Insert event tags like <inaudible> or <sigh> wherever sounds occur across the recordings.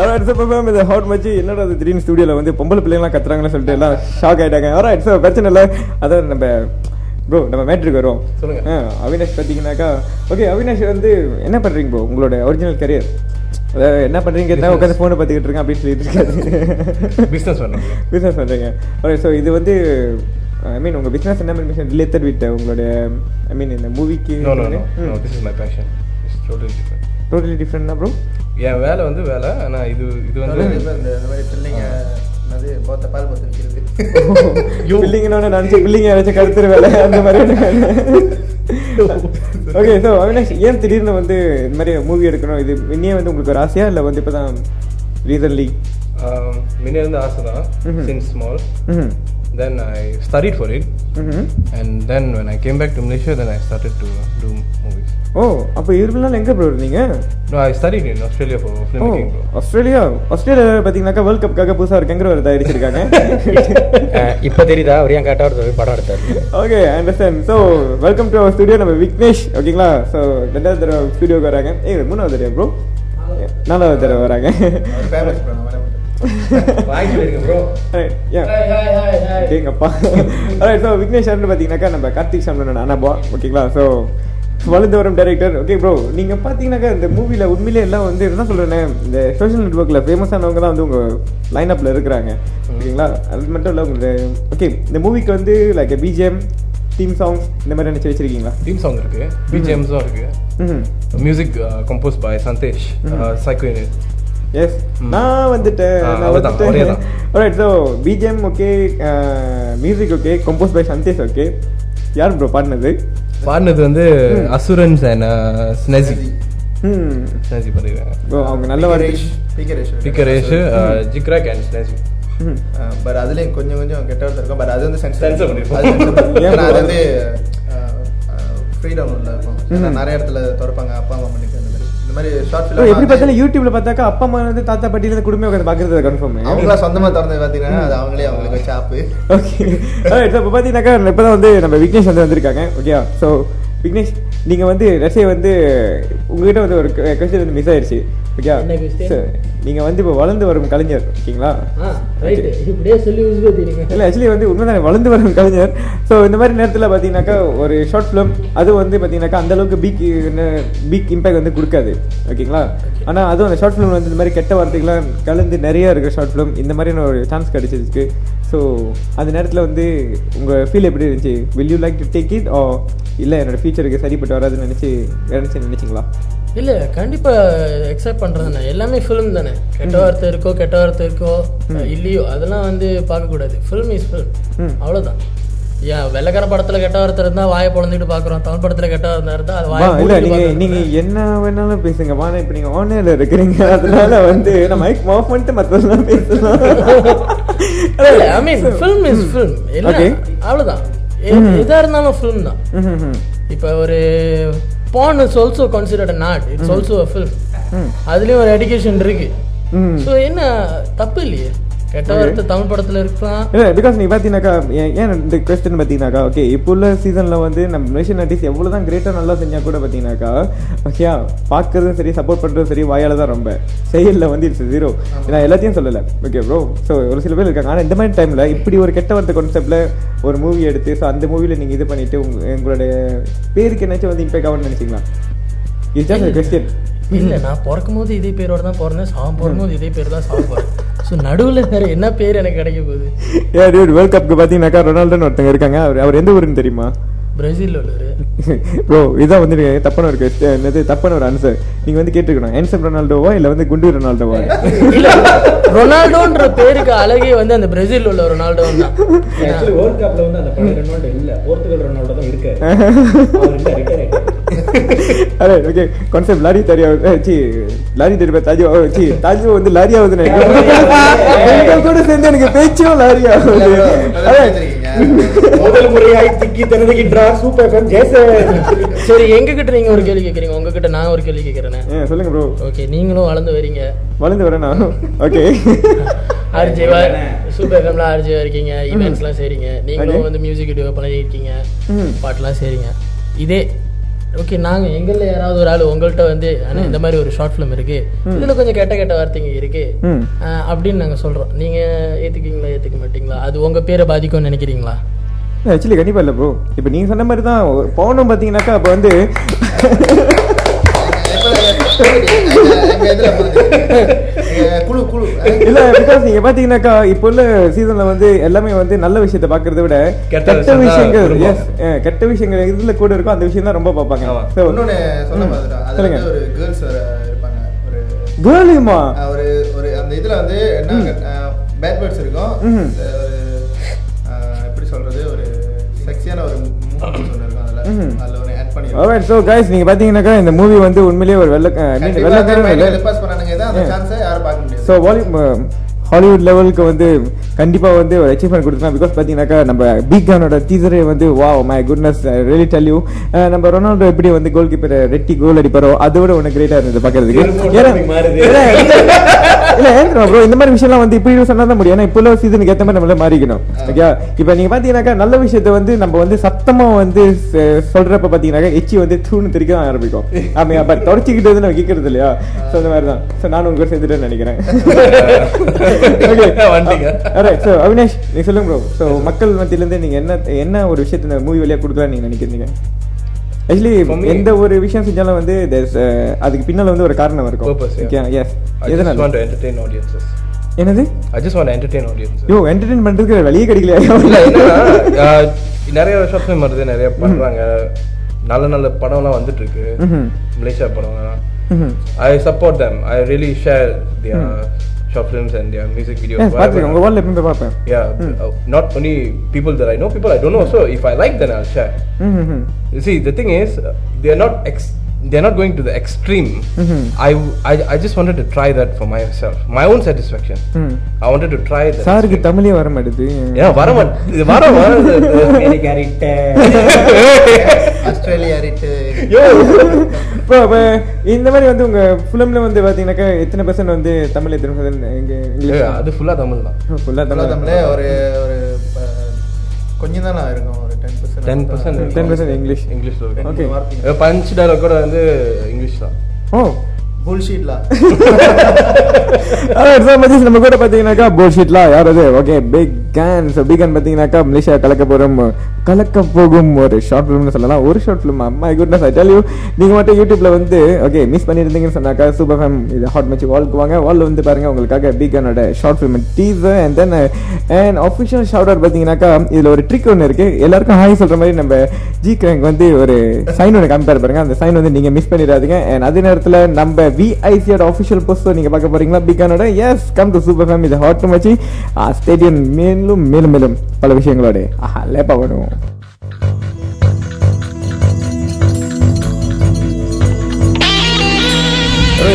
alright so ma'am இந்த hot மச்சி என்னடா அது திடீர்னு ஸ்டுடியோல வந்து பொம்பளை பிள்ளைங்களாம் கத்துறாங்கன்னு சொல்லிட்டு எல்லாம் ஷாக் ஆயிட்டாங்க. Alright so பிரச்சனை இல்லை. அதான் நம்ம ப்ரோ நம்ம மேட்ருக்கு வருவோம். சொல்லுங்க. அவினாஷ் பார்த்தீங்கன்னாக்கா ஓகே அவினாஷ் வந்து என்ன பண்றீங்க ப்ரோ உங்களோட ஒரிஜினல் கரியர் அதாவது என்ன பண்றீங்க என்ன உட்காந்து ஃபோனை பார்த்துக்கிட்டு இருக்கேன் அப்படின்னு சொல்லிட்டு இருக்காரு. பிஸ்னஸ் பண்ணேன் பிஸ்னஸ் பண்ணுறீங்க ஓகே ஸோ இது வந்து ஐ மீன் உங்கள் பிஸ்னஸ் என்ன மாதிரி ரிலேட்டட் வித் உங்களுடைய ஐ மீன் இந்த மூவிக்கு டோட்டலி டிஃப்ரெண்ட் டோட்டலி டிஃப்ரெண்ட்னா ப்ரோ என் வேலை வந்து வேலை ஆனால் இது இது வந்து இந்த மாதிரி பிள்ளைங்க என்னது போத்த பால் போத்து வைக்கிறது <laughs> பில்லிங்கன்னு நினச்சி பில்லிங்க நினச்சி கருத்துரு வேலை அந்த மாதிரி ஓகே ஸோ அவினாஷ் ஏன் திடீர்னு வந்து இந்த மாதிரி மூவி எடுக்கணும்? இது இன்னே வந்து உங்களுக்கு ஒரு ஆசையா இல்லை வந்து இப்போ தான் ரீசன்லி முன்னே இருந்து ஆசை தான். Since small then I studied for it hmm and then when I came back to Malaysia then I started to do movies ஓ அப்போ இவ்வளோ நாள் எங்கே ப்ரோ இருந்தீங்க? No I studied in Australia for film making bro Australia Australia பார்த்தீங்கன்னாக்கா world கப்புக்காக புதுசாக ஒரு கெங்கர் ஒரு தயாரிச்சிருக்காங்க. <laughs> இப்போ தெரியுதா? அவர் ஏன் ஒரு படம் எடுத்தாரு. Okay understand so welcome to our studio நம்ம விக்னேஷ் ஓகேங்களா ஸோ ரெண்டாவது தடவை ஸ்டுடியோக்கு வராங்க. ஏய் மூணாவது தடவை ப்ரோ நாலாவது தடவை. வராங்க. <laughs> Bro yeah. எங்கப்பா ஸோ விக்னேஷ் சார்னு பார்த்தீங்கன்னாக்கா நம்ம கார்த்திக் சாமனோட அண்ணாபா ஓகேங்களா ஸோ வளர்ந்து வரும் டைரக்டர் ஓகே ப்ரோ நீங்கள் பார்த்தீங்கன்னாக்கா இந்த மூவியில் உண்மையிலே எல்லாம் வந்து என்ன சொல்கிறேன்னு இந்த சோஷியல் நெட்ஒர்க்கில் ஃபேமஸானவங்க தான் வந்து உங்கள் இருக்கிறாங்க ஓகேங்களா அது மட்டும் இல்லை உங்களோட ஓகே இந்த மூவிக்கு வந்து லைக் பிஜிஎம் தீம் சாங்ஸ் இந்த மாதிரி நினச்சி வச்சிருக்கீங்களா? டீம் சாங் இருக்கு. பிஜிஎம்ஸும் இருக்கு. ம் music compose by Sandesh psycho unit yes நான் வந்துட்டேன். நான் வந்துட்டேன். alright so BGM okay music okay compose by Sandesh okay யார் ப்ரோ பாடினது? பாடினது வந்து அசுரன்ஸ் அண்ட் ஸ்னெசி. ம் பண்ணிருக்காங்க ப்ரோ அவங்க நல்ல வார்த்தை. பிகரேஷ். பிகரேஷ் ஜிக்ராக் அண்ட் ஸ்னெசி. ம் பட் அதுலயும் கொஞ்சம் கொஞ்சம் கெட்ட வார்த்தை இருக்கும். பட் அது வந்து சென்சர். அது? வந்து <laughs> ஃப்ரீடம் உள்ள இருக்கும். நிறைய இடத்துல திறப்பாங்க அப்பா அம்மா பண்ணிட்டு. இந்த மாதிரி ஷார்ட் ப்ரோ எப்படி பார்த்தாலும் யூடியூப்ல பார்த்தாக்கா அப்பா அம்மா வந்து தாத்தா பாட்டியில இருந்து குடும்பம் உட்காந்து பார்க்கறது கன்ஃபார்ம் அவங்களா சொந்தமா திறந்து பாத்தீங்கன்னா அது அவங்களே அவங்களுக்கு வச்ச ஆப்பு ஓகே இப்போ பார்த்தீங்கன்னாக்கா இப்போ தான் வந்து நம்ம விக்னேஷ் வந்து வந்திருக்காங்க. ஓகே ஸோ விக்னேஷ் நீங்கள் வந்து ரஷ்யா வந்து உங்ககிட்ட வந்து ஒரு கொஸ்டின் வந்து மிஸ் ஆயிடுச்சு. ஓகே? நீங்கள் வந்து இப்போ வளர்ந்து வரும் கலைஞர் ஓகேங்களா? இப்படியே சொல்லி இல்லை ஆக்சுவலி வந்து உண்மைதானே வளர்ந்து வரும் கலைஞர். ஸோ இந்த மாதிரி நேரத்தில் பார்த்தீங்கன்னாக்கா ஒரு ஷார்ட் ஃபிலிம் அது வந்து பார்த்தீங்கன்னாக்கா அந்த அளவுக்கு பிக் பிக் இம்பேக்ட் வந்து கொடுக்காது ஓகேங்களா? ஆனால் அதுவும் அந்த ஷார்ட் ஃபிலிம் வந்து இந்த மாதிரி கெட்ட வார்த்தைகள்லாம் கலந்து நிறைய இருக்கிற ஷார்ட் ஃபிலிம் இந்த மாதிரியான ஒரு சான்ஸ் கிடைச்சிருக்கு. ஸோ அந்த நேரத்தில் வந்து உங்கள் ஃபீல் எப்படி இருந்துச்சு? Will you like to take it ஓ இல்லை என்னோட ஃபியூச்சருக்கு சரிப்பட்டு வராதுன்னு நினச்சி நினச்சி நினச்சிங்களா? இல்ல கண்டிப்பா எக்ஸப்ட் பண்றது எல்லாமே ஃபிலிம் தானே. கெட்ட வார்த்தை இருக்கோ கெட்ட வார்த்தை இருக்கோ இல்லையோ அதெல்லாம் வந்து பார்க்க கூடாது ஃபிலிம் இஸ் ஃபிலிம் ம். அவ்வளவுதான். ஏன் வெள்ளக்கார படத்துல கெட்ட வார்த்தை இருந்தா வாயை பொழந்துட்டு பாக்குறோம் தமிழ் படத்துல கெட்ட வார்த்தை இருந்தா அது வாயை நீங்க. நீங்க என்ன வேணாலும் பேசுங்க. வானா இப்ப நீங்க ஆன்லைன்ல இருக்கிறீங்க. அதனால வந்து மைக் ஆஃப் பண்ணிட்டு மத்ததெல்லாம் பேசலாம். <laughs> இல்ல I mean film is film இல்ல. அவ்வளவுதான். எதா இருந்தாலும் ஃபிலிம் தான். இப்போ ஒரு pan is also considered not it's also a film. அதுலயும் ஒரு எடிகேஷன் இருக்கு. ஸோ என்ன? தப்பு இல்லையே? கெட்ட வார்த்தை தமிழ் படத்துல இருக்கலாம். இல்ல பிகாஸ் நீ பாத்தீங்கன்னாக்கா ஏன் இந்த கொஸ்டின் பாத்தீங்கன்னாக்கா ஓகே இப்போ உள்ள சீசன்ல வந்து நம்ம மலேசியன் ஆர்டிஸ்ட் எவ்வளவுதான் கிரேட்டா நல்லா செஞ்சா கூட பாத்தீங்கன்னாக்கா ஓகே சரி சப்போர்ட் பண்றதும் சரி வாயால தான் ரொம்ப. செயல்ல வந்து இட்ஸ் ஜீரோ நான் எல்லாத்தையும் சொல்லல. ஓகே ப்ரோ ஸோ ஒரு சில பேர் இருக்காங்க. ஆனா இந்த மாதிரி டைம்ல இப்படி ஒரு கெட்ட வார்த்தை கான்செப்ட்ல ஒரு மூவி எடுத்து ஸோ அந்த மூவில நீங்க இது பண்ணிட்டு உங்க உங்களுடைய பேருக்கு என்னாச்சும் வந்து இம்பேக்ட் ஆகும்னு நினைச்சீங்களா? இது ஜஸ்ட் கொஸ்டின் இல்ல. நான் பிறக்கும் போது இதே பேரோட தான் பிறந்தேன். சாகும் போகும்போது இதே பேர் தான் சாக போறேன் ஸோ நடுவுல வேற என்ன பேர் எனக்கு கிடைக்க போகுது? ஏ டியூட் வேர்ல்ட் கப்புக்கு பாத்தீங்கன்னாக்கா ரொனால்டோன்னு ஒருத்தங்க இருக்காங்க. அவர் அவர் எந்த ஊருன்னு தெரியுமா? பிரேசில் உள்ளவர். ப்ரோ <laughs> இதான் வந்து நீங்க தப்பான ஒரு. என்னது தப்பான ஒரு ஆன்சர் நீங்க வந்து கேட்டுக்கணும். ஹேண்ட்ஸம் ரொனால்டோவா இல்ல வந்து குண்டு ரொனால்டோவா? <laughs> இல்ல ரொனால்டோன்ற பேருக்கு அழகே வந்து அந்த பிரேசில் உள்ள ரொனால்டோ தான். வேர்ல்ட் கப்ல வந்து அந்த பழைய ரொனால்டோ இல்ல. போர்த்துகல் ரொனால்டோ தான் இருக்காரு. <laughs> அரே ஓகே கான்செப்ட் லாரி தரியா சி லாரி தெரியுமா தாஜு சி தாஜு வந்து லாரியா வந்து கூட சேர்ந்து எனக்கு பேச்சும் லாரியா ஆகுது முதல் முறையாய் திக்கி திறந்துகின்றா சூப்பர் ஃபேம் ஜேசன் சரி எங்க கிட்ட நீங்க ஒரு கேள்வி கேக்குறீங்க? உங்ககிட்ட நான் ஒரு கேள்வி கேக்குறேனே. சொல்லுங்க ப்ரோ ஓகே நீங்களும் வளர்ந்து வரீங்க. வளர்ந்து வரேனா? ஓகே ஆர்ஜேவா சூப்பர் எஃப்எம்ல ஆர்ஜேவா இருக்கீங்க ஈவெண்ட்ஸ்லாம் செய்றீங்க. நீங்களும் வந்து மியூசிக் வீடியோ பண்ணிருக்கீங்க. பாட்டுலாம் செய்றீங்க. இதே ஓகே நாங்க எங்கள்ல யாராவது ஒரு ஆள் உங்கள்கிட்ட வந்து அண்ணா இந்த மாதிரி ஒரு ஷார்ட் ஃபிலிம் இருக்கு. இதுல கொஞ்சம் கெட்ட கெட்ட வார்த்தைங்க இருக்கு. அப்படின்னு நாங்க சொல்றோம். நீங்க ஏத்துக்கீங்களா ஏத்துக்க மாட்டீங்களா? அது உங்க பேரை பாதிக்கும்னு நினைக்கிறீங்களா? ஆக்சுவலி கண்டிப்பா இல்லை ப்ரோ இப்போ நீங்க சொன்ன மாதிரி தான் ஒரு பவுனும் பார்த்தீங்கன்னாக்கா அப்போ வந்து இல்ல பிகாஸ் நீங்க பாத்தீங்கன்னாக்கா இப்போ உள்ள சீசன்ல வந்து எல்லாமே வந்து நல்ல விஷயத்தை பாக்குறத விட கெட்ட விஷயங்கள் கெட்ட விஷயங்கள் இதுல கூட இருக்கும் அந்த விஷயம் தான் ரொம்ப. So, இன்னொன்னு சொல்ல மாதிரிதான் அது சொல்லுங்க. வந்து ஒரு கேர்ள்ஸ் இருப்பாங்க. ஒரு கேர்ளுமா ஒரு ஒரு அந்த இதுல வந்து என்ன பேட் இருக்கும். அஹ், எப்படி சொல்றது ஒரு செக்ஸியான ஒரு மூமெண்ட்ஸ் ஒன்று இருக்கும் அதுல. அதுல alright so guys நீங்க பாத்தீங்கன்னாக்கா இந்த மூவி வந்து உண்மையிலேயே ஒரு வெள்ள ஐ மீன் வெள்ளக்காரன் இல்ல. பாஸ் பண்ணானுங்க. தான் அந்த சான்ஸை யாரும் பார்க்க முடியாது. ஸோ வாலி ஹாலிவுட் லெவலுக்கு வந்து கண்டிப்பா வந்து ஒரு அச்சீவ்மெண்ட் கொடுக்கலாம். பிகாஸ் பாத்தீங்கன்னாக்கா நம்ம பிக் கானோட டீசரே வந்து வா my goodness really tell you நம்ம ரொனால்டோ எப்படி வந்து கோல் கீப்பர் ரெட்டி கோல் அடிப்பாரோ அதை விட ஒன்று கிரேட்டா இருந்தது பாக்குறதுக்கு. இல்ல, ப்ரோ இந்த மாதிரி விஷயம்லாம் வந்து இப்படி சொன்னா தான் முடியும். ஏன்னா இப்போ உள்ள சீசனுக்கு மாதிரி நம்மள மாறிக்கணும். ஓகே இப்போ நீங்க பாத்தீங்கன்னாக்கா நல்ல விஷயத்த வந்து நம்ம வந்து சத்தமா வந்து சொல்றப்ப பாத்தீங்கன்னாக்கா எச்சி வந்து தூணு தெரிக்க தான் ஆரம்பிக்கும். ஆமா பட் தொடச்சிக்கிட்டு வந்து நம்ம கேட்கறது இல்லையா? ஸோ அந்த மாதிரி தான் ஸோ நானும் உங்க சேர்ந்துட்டேன்னு நினைக்கிறேன். ஸோ அவினாஷ் நீங்க சொல்லுங்க ப்ரோ ஸோ மக்கள் மத்தியிலேருந்து நீங்க என்ன என்ன ஒரு விஷயத்தை மூவி வழியா கொடுக்கலாம்னு நீங்க நினைக்கிறீங்க? ஆக்சுவலி எந்த ஒரு விஷயம் செஞ்சாலும் வந்து uh, அதுக்கு பின்னால வந்து ஒரு காரணம் இருக்கும். எஸ் எதனால. என்னது? Just want to entertain audiences. யோ என்டர்டெயின் பண்றதுக்கு வழியே கிடைக்கலையா? <laughs> இல்ல ஆஹ், நிறைய ஷார்ட் வருது நிறைய பண்றாங்க. நல்ல நல்ல படம்லாம் வந்துட்டு இருக்கு. Malaysia. I support them. I really share their short films and their music videos. Yes, whatever. Yeah, mm. uh, not only people that I know, people I don't know. Mm. So if I like, then I'll share. Mm-hmm. You see, the thing is, uh, they are not ex- they're not going to the extreme. Mhm. I, I I just wanted to try that for myself, my own satisfaction. ம். I wanted to try that. சாருக்கு தமிழே வர மாட்டேது ஏன்னா வர மாட்டேன் இது வர ஆஸ்திரேலியா ரிட்டு <laughs> இப்போ இப்போ இந்த மாதிரி வந்து உங்க ஃபிலிம்ல வந்து பாத்தீங்கன்னாக்கா எத்தனை பர்சன்ட் வந்து தமிழ் எத்தனை இங்க இங்கிலீஷ் அது ஃபுல்லா தமிழ் தான் ஃபுல்லா ஃபுல்லாக தமிழ் தமிழே ஒரு ஒரு கொஞ்சம் தானே இருக்கும் ஒரு ten percent ten percent 10% English. இங்கிலீஷ்ல Okay. இருக்கு வார்த்தைங்க பஞ்ச் டைலாக் கூட வந்து இங்கிலீஷ் தான் ஓ புல்ஷீட்லாம் Alright, so நம்ம கூட பாத்தீங்கன்னாக்கா போல்ஷீட்லாம் யார் அது? Okay big gun so big gun பாத்தீங்கன்னாக்கா மலேசியா கலக்க போறோம். கலக்க போகும் ஒரு ஷார்ட் ஃபிலிம்னு சொல்லலாம். ஒரு ஷார்ட் ஃபிலிம் அம்மா குட்னஸ் ஐ டெல் யூ நீங்க மட்டும் யூடியூப்ல வந்து ஓகே மிஸ் பண்ணிருந்தீங்கன்னு சொன்னாக்கா சூப்பர் ஃபேம் இது ஹாட் மச்சி வால்க்கு வாங்க. வால் வந்து பாருங்க உங்களுக்காக big கேனோட short film teaser and then and official shout out பாத்தீங்கன்னாக்கா இதுல ஒரு ட்ரிக் ஒன்று இருக்கு. எல்லாருக்கும் ஹாய் சொல்ற மாதிரி நம்ம ஜி கிராங்க் வந்து ஒரு சைன் ஒன்று காமிப்பாரு பாருங்க அந்த சைன் வந்து நீங்க மிஸ் பண்ணிடாதீங்க. அண்ட் அதே நேரத்தில் நம்ம விஐசியோட அஃபிஷியல் போஸ்ட் நீங்க பார்க்க போறீங்களா? பிகானோட yes come to super fame இது ஹாட் மச்சி ஸ்டேடியம் மேலும் மேலும் மேலும் பல விஷயங்களோட. ஆஹா லேப்பா பண்ணுவோம்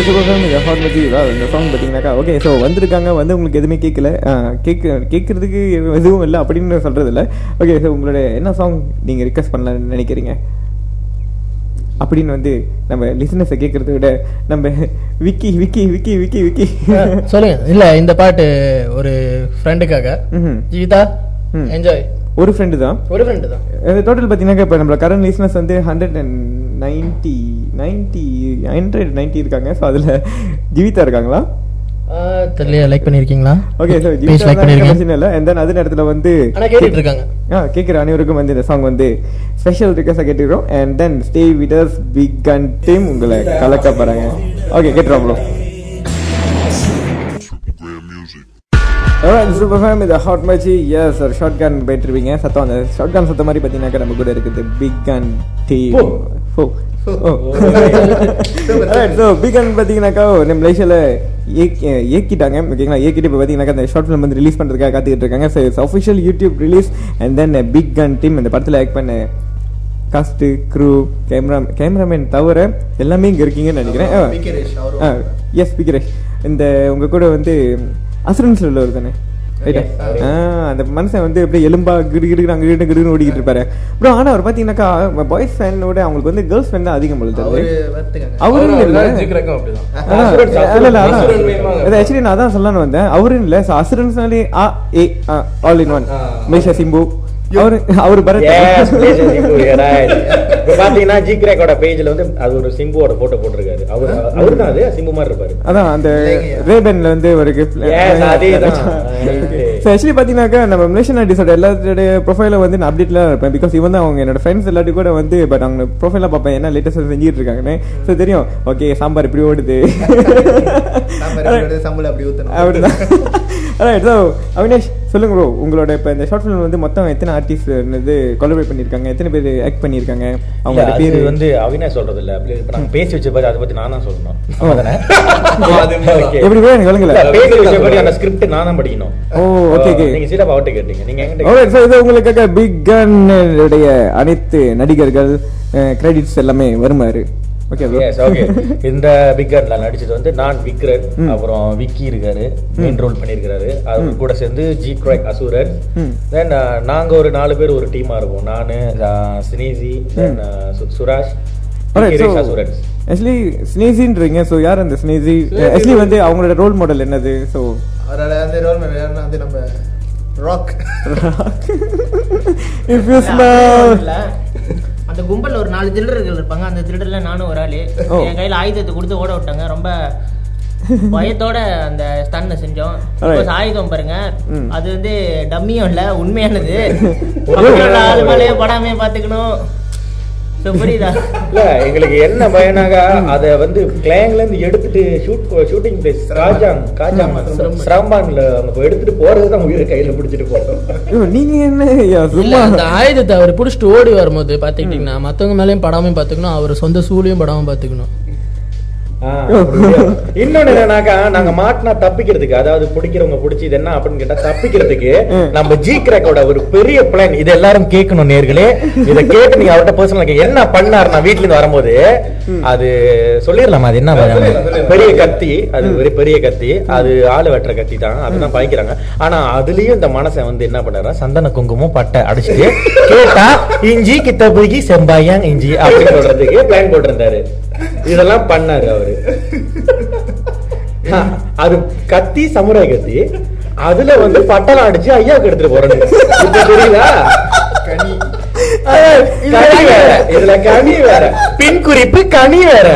சூப்பர் இந்த சாங் பார்த்தீங்கன்னாக்கா ஓகே ஸோ வந்திருக்காங்க வந்து உங்களுக்கு எதுவுமே கேட்கல கேட்க கேட்கறதுக்கு எதுவும் இல்லை அப்படின்னு சொல்றது இல்லை ஓகே ஸோ உங்களோட என்ன சாங் நீங்கள் ரிக்வஸ்ட் பண்ணலன்னு நினைக்கிறீங்க? அப்படின்னு வந்து நம்ம லிசனஸை கேட்கறத விட நம்ம விக்கி விக்கி விக்கி விக்கி விக்கி. சொல்லுங்க. இல்ல இந்த பாட்டு ஒரு ஃப்ரெண்டுக்காக. ஜீவிதா. என்ஜாய் ஒரு ஃப்ரெண்டு தான். ஒரு ஃப்ரெண்டு தான். டோட்டல் பார்த்தீங்கன்னா இப்போ நம்மள கரண்ட் லிசனஸ் வந்து hundred and ninety ninety hundred ninety இருக்காங்க. ஸோ அதில் ஜீவிதா இருக்காங்களா? தெரியல லைக் பண்ணிருக்கீங்களா ஓகே பிரச்சனை இல்லை அதே நேரத்தில் வந்து ஆனா கேட்டுட்டு இருக்காங்க ஆ அனைவருக்கும் வந்து இந்த சாங் வந்து ஸ்பெஷல் ரிக்வஸ்டாக கேட்டுக்கிறோம். அண்ட் தென் ஸ்டே விடர்ஸ் பிக் கன் டீம் உங்களை கலக்க போகிறாங்க ஓகே கேட்டுறோம் ப்ரோ ஃபேம் இது match yes sir short gun போயிட்டு இருப்பீங்க சத்தம் அந்த கன் சத்தம் மாதிரி பார்த்தீங்கன்னாக்கா நம்ம கூட இருக்குது big gun team oh so big gun பார்த்தீங்கன்னாக்கா நம்ம மலேசியாவில் ஏக்கிட்டாங்க ஓகேங்களா ஏக்கிட்டு இப்போ பார்த்தீங்கன்னாக்கா அந்த ஷார்ட் ஃபிலிம் வந்து ரிலீஸ் பண்ணுறதுக்காக காத்துக்கிட்டு இருக்காங்க. So it's official YouTube release and then big gun team இந்த படத்தில் ஆக்ட் பண்ண காஸ்ட்டு க்ரூ கேமரா கேமராமேன் தவிர எல்லாமே இங்கே இருக்கீங்கன்னு நினைக்கிறேன். எஸ் பிகரேஷ் இந்த உங்க கூட வந்து அசுரன்ஸ்ல உள்ளவர் தானே? அந்த மனுஷன் வந்து அப்படியே எலும்பா கிடு கிடு அங்க கிடு கிடுன்னு ஓடிக்கிட்டு இருப்பாரு. ப்ரோ ஆனா அவர் பாத்தீங்கன்னாக்கா பாய்ஸ் ஃபேனோட அவங்களுக்கு வந்து கேர்ள்ஸ் ஃபேன் தான் அதிகம் பொழுது. அவரும் இல்ல. இல்ல, இல்ல, actually நான் அதான் சொல்லலாம்னு வந்தேன். அவரும் இல்ல அசுரன்ஸ்னாலே ஆ ஏ ஆல் இன் ஒன். மேஷா சிம்பு. அவரு அவர் பாத்தீங்கன்னா ஜி கிரேக்கோட பேஜ்ல வந்து அது ஒரு சிம்புவோட போட்டோ போட்டிருக்காரு. அவர் அவர் தான் அது சிம்பு மாதிரி இருப்பாரு. அதான் அந்த. ரேபன்ல வந்து ஒரு கிஃப்ட் Yes, <laughs> அதேதான். <laughs> ஸோ ஆக்சுவலி பார்த்தீங்கன்னாக்கா நம்ம மலேசியன் ஆர்டிஸ்டோட எல்லாத்துடைய ப்ரொஃபைல வந்து நான் அப்டேட்லாம் இருப்பேன். பிகாஸ் இவன் தான் அவங்க என்னோட ஃப்ரெண்ட்ஸ் எல்லாத்தையும் கூட வந்து பட் அவங்க ப்ரொஃபைலாக பார்ப்பேன் என்ன லேட்டஸ்ட்டாக செஞ்சுட்டு இருக்காங்கன்னு. ஸோ தெரியும். ஓகே சாம்பார் இப்படி ஓடுது. அப்படிதான். ரைட் ஸோ அவினாஷ் சொல்லுங்க ப்ரோ உங்களோட இப்போ இந்த ஷார்ட் ஃபிலிம் வந்து மொத்தம் எத்தனை ஆர்டிஸ்ட் வந்து கொலபரேட் பண்ணியிருக்காங்க எத்தனை பேர் ஆக்ட் பண்ணியிருக்காங்க அவங்களோட பேர்? வந்து அவினா சொல்றது இல்ல அப்படி இப்ப நாங்க பேசி வச்ச பத்தி அதை பத்தி நான் தான் சொல்லணும். <laughs> எப்படி? எனக்கு. இல்ல, பேசி வச்ச பத்தி அந்த ஸ்கிரிப்ட் நான் தான் படிக்கணும். ஓ, okay, okay. நீங்க சீதா அவட்ட கேட்டீங்க. நீங்க எங்கிட்ட ஓகே இது பிக் கன்னுடைய அனைத்து நடிகர்கள் கிரெடிட்ஸ் எல்லாமே வருமாறு. ஓகே ஓகே இந்த பிக்கர்ல நடிச்சது வந்து நான் விக்ரன். அப்புறம் விக்கி இருக்காரு மெயின் ரோல் பண்ணியிருக்காரு. அது கூட சேர்ந்து ஜி கிராக் அசூரன். தென் நாங்க ஒரு நாலு பேர் ஒரு டீமா இருப்போம். நானு சினேசி தென் சுராஜ் ஆக்சுவலி ஸ்னேசின்றீங்க ஸோ யார் அந்த ஸ்னேசி ஆக்சுவலி வந்து அவங்களோட ரோல் மாடல் என்னது? ஸோ அந்த ரோல் <laughs> ஒரு நாலு திருடர்கள் இருப்பாங்க. அந்த திருடர்ல நானும் ஒரு ஆளு. என் கையில ஆயுதத்தை கொடுத்து ஓட விட்டாங்க. ரொம்ப பயத்தோட அந்த ஸ்டன்னை செஞ்சோம். ஆயுதம் பாருங்க. அது வந்து டம்மியும் இல்ல உண்மையானது. <laughs> ஆள் மேலேயே படாமே பாத்துக்கணும் So, புரியுதா? இல்ல எங்களுக்கு என்ன பயனாக அத வந்து கிளாங்ல இருந்து எடுத்துட்டு shoot shooting place Kajang Kajang சிரம்பான்ல அங்க போய் எடுத்துட்டு போறது தான் உயிரை கையில பிடிச்சிட்டு போட்டோம் நீங்க என்ன? இல்ல சும்மா. அந்த ஆயுதத்தை அவர் பிடிச்சிட்டு ஓடி வரும்போது பாத்துக்கிட்டீங்கன்னா மத்தவங்க மேலயும் படாம பாத்துக்கணும் அவர் சொந்த சூழியும் படாம பாத்துக்கணும்? <laughs> இன்னொன்னு என்னன்னாக்கா நாங்க மாட்டினா தப்பிக்கிறதுக்கு அதாவது பிடிக்கிறவங்க பிடிச்சி இது என்ன அப்படின்னு கேட்டா தப்பிக்கிறதுக்கு <laughs> நம்ம ஜி கிராக்கோட ஒரு பெரிய பிளான் இது எல்லாரும் கேட்கணும் நேர்களே. இத கேட்டு நீங்க அவர்கிட்ட பர்சனல் என்ன பண்ணாரு? நான் வீட்ல இருந்து வரும்போது அது சொல்லிடலாமா? அது என்ன? பெரிய கத்தி. அது ஒரு பெரிய கத்தி. அது ஆளு வெட்டுற கத்தி தான். அதுதான் பாய்க்கிறாங்க ஆனா அதுலயும் இந்த மனசன் வந்து என்ன பண்ணாரா சந்தன குங்குமம் பட்டை அடிச்சுட்டு கேட்டா இஞ்சி கித்தபுகி செம்பாயாங் இஞ்சி அப்படின்னு சொல்றதுக்கு பிளான் போட்டிருந்தாரு. இதெல்லாம் பண்ணாரு அவரு. அது கத்தி சமுராய் கத்தி. அதுல வந்து பட்டலாம் அடிச்சு ஐயாவுக்கு எடுத்துட்டு போறேன் இப்ப கனி. வேற. இதுல கனி வேற. பின் குறிப்பு கனி வேற.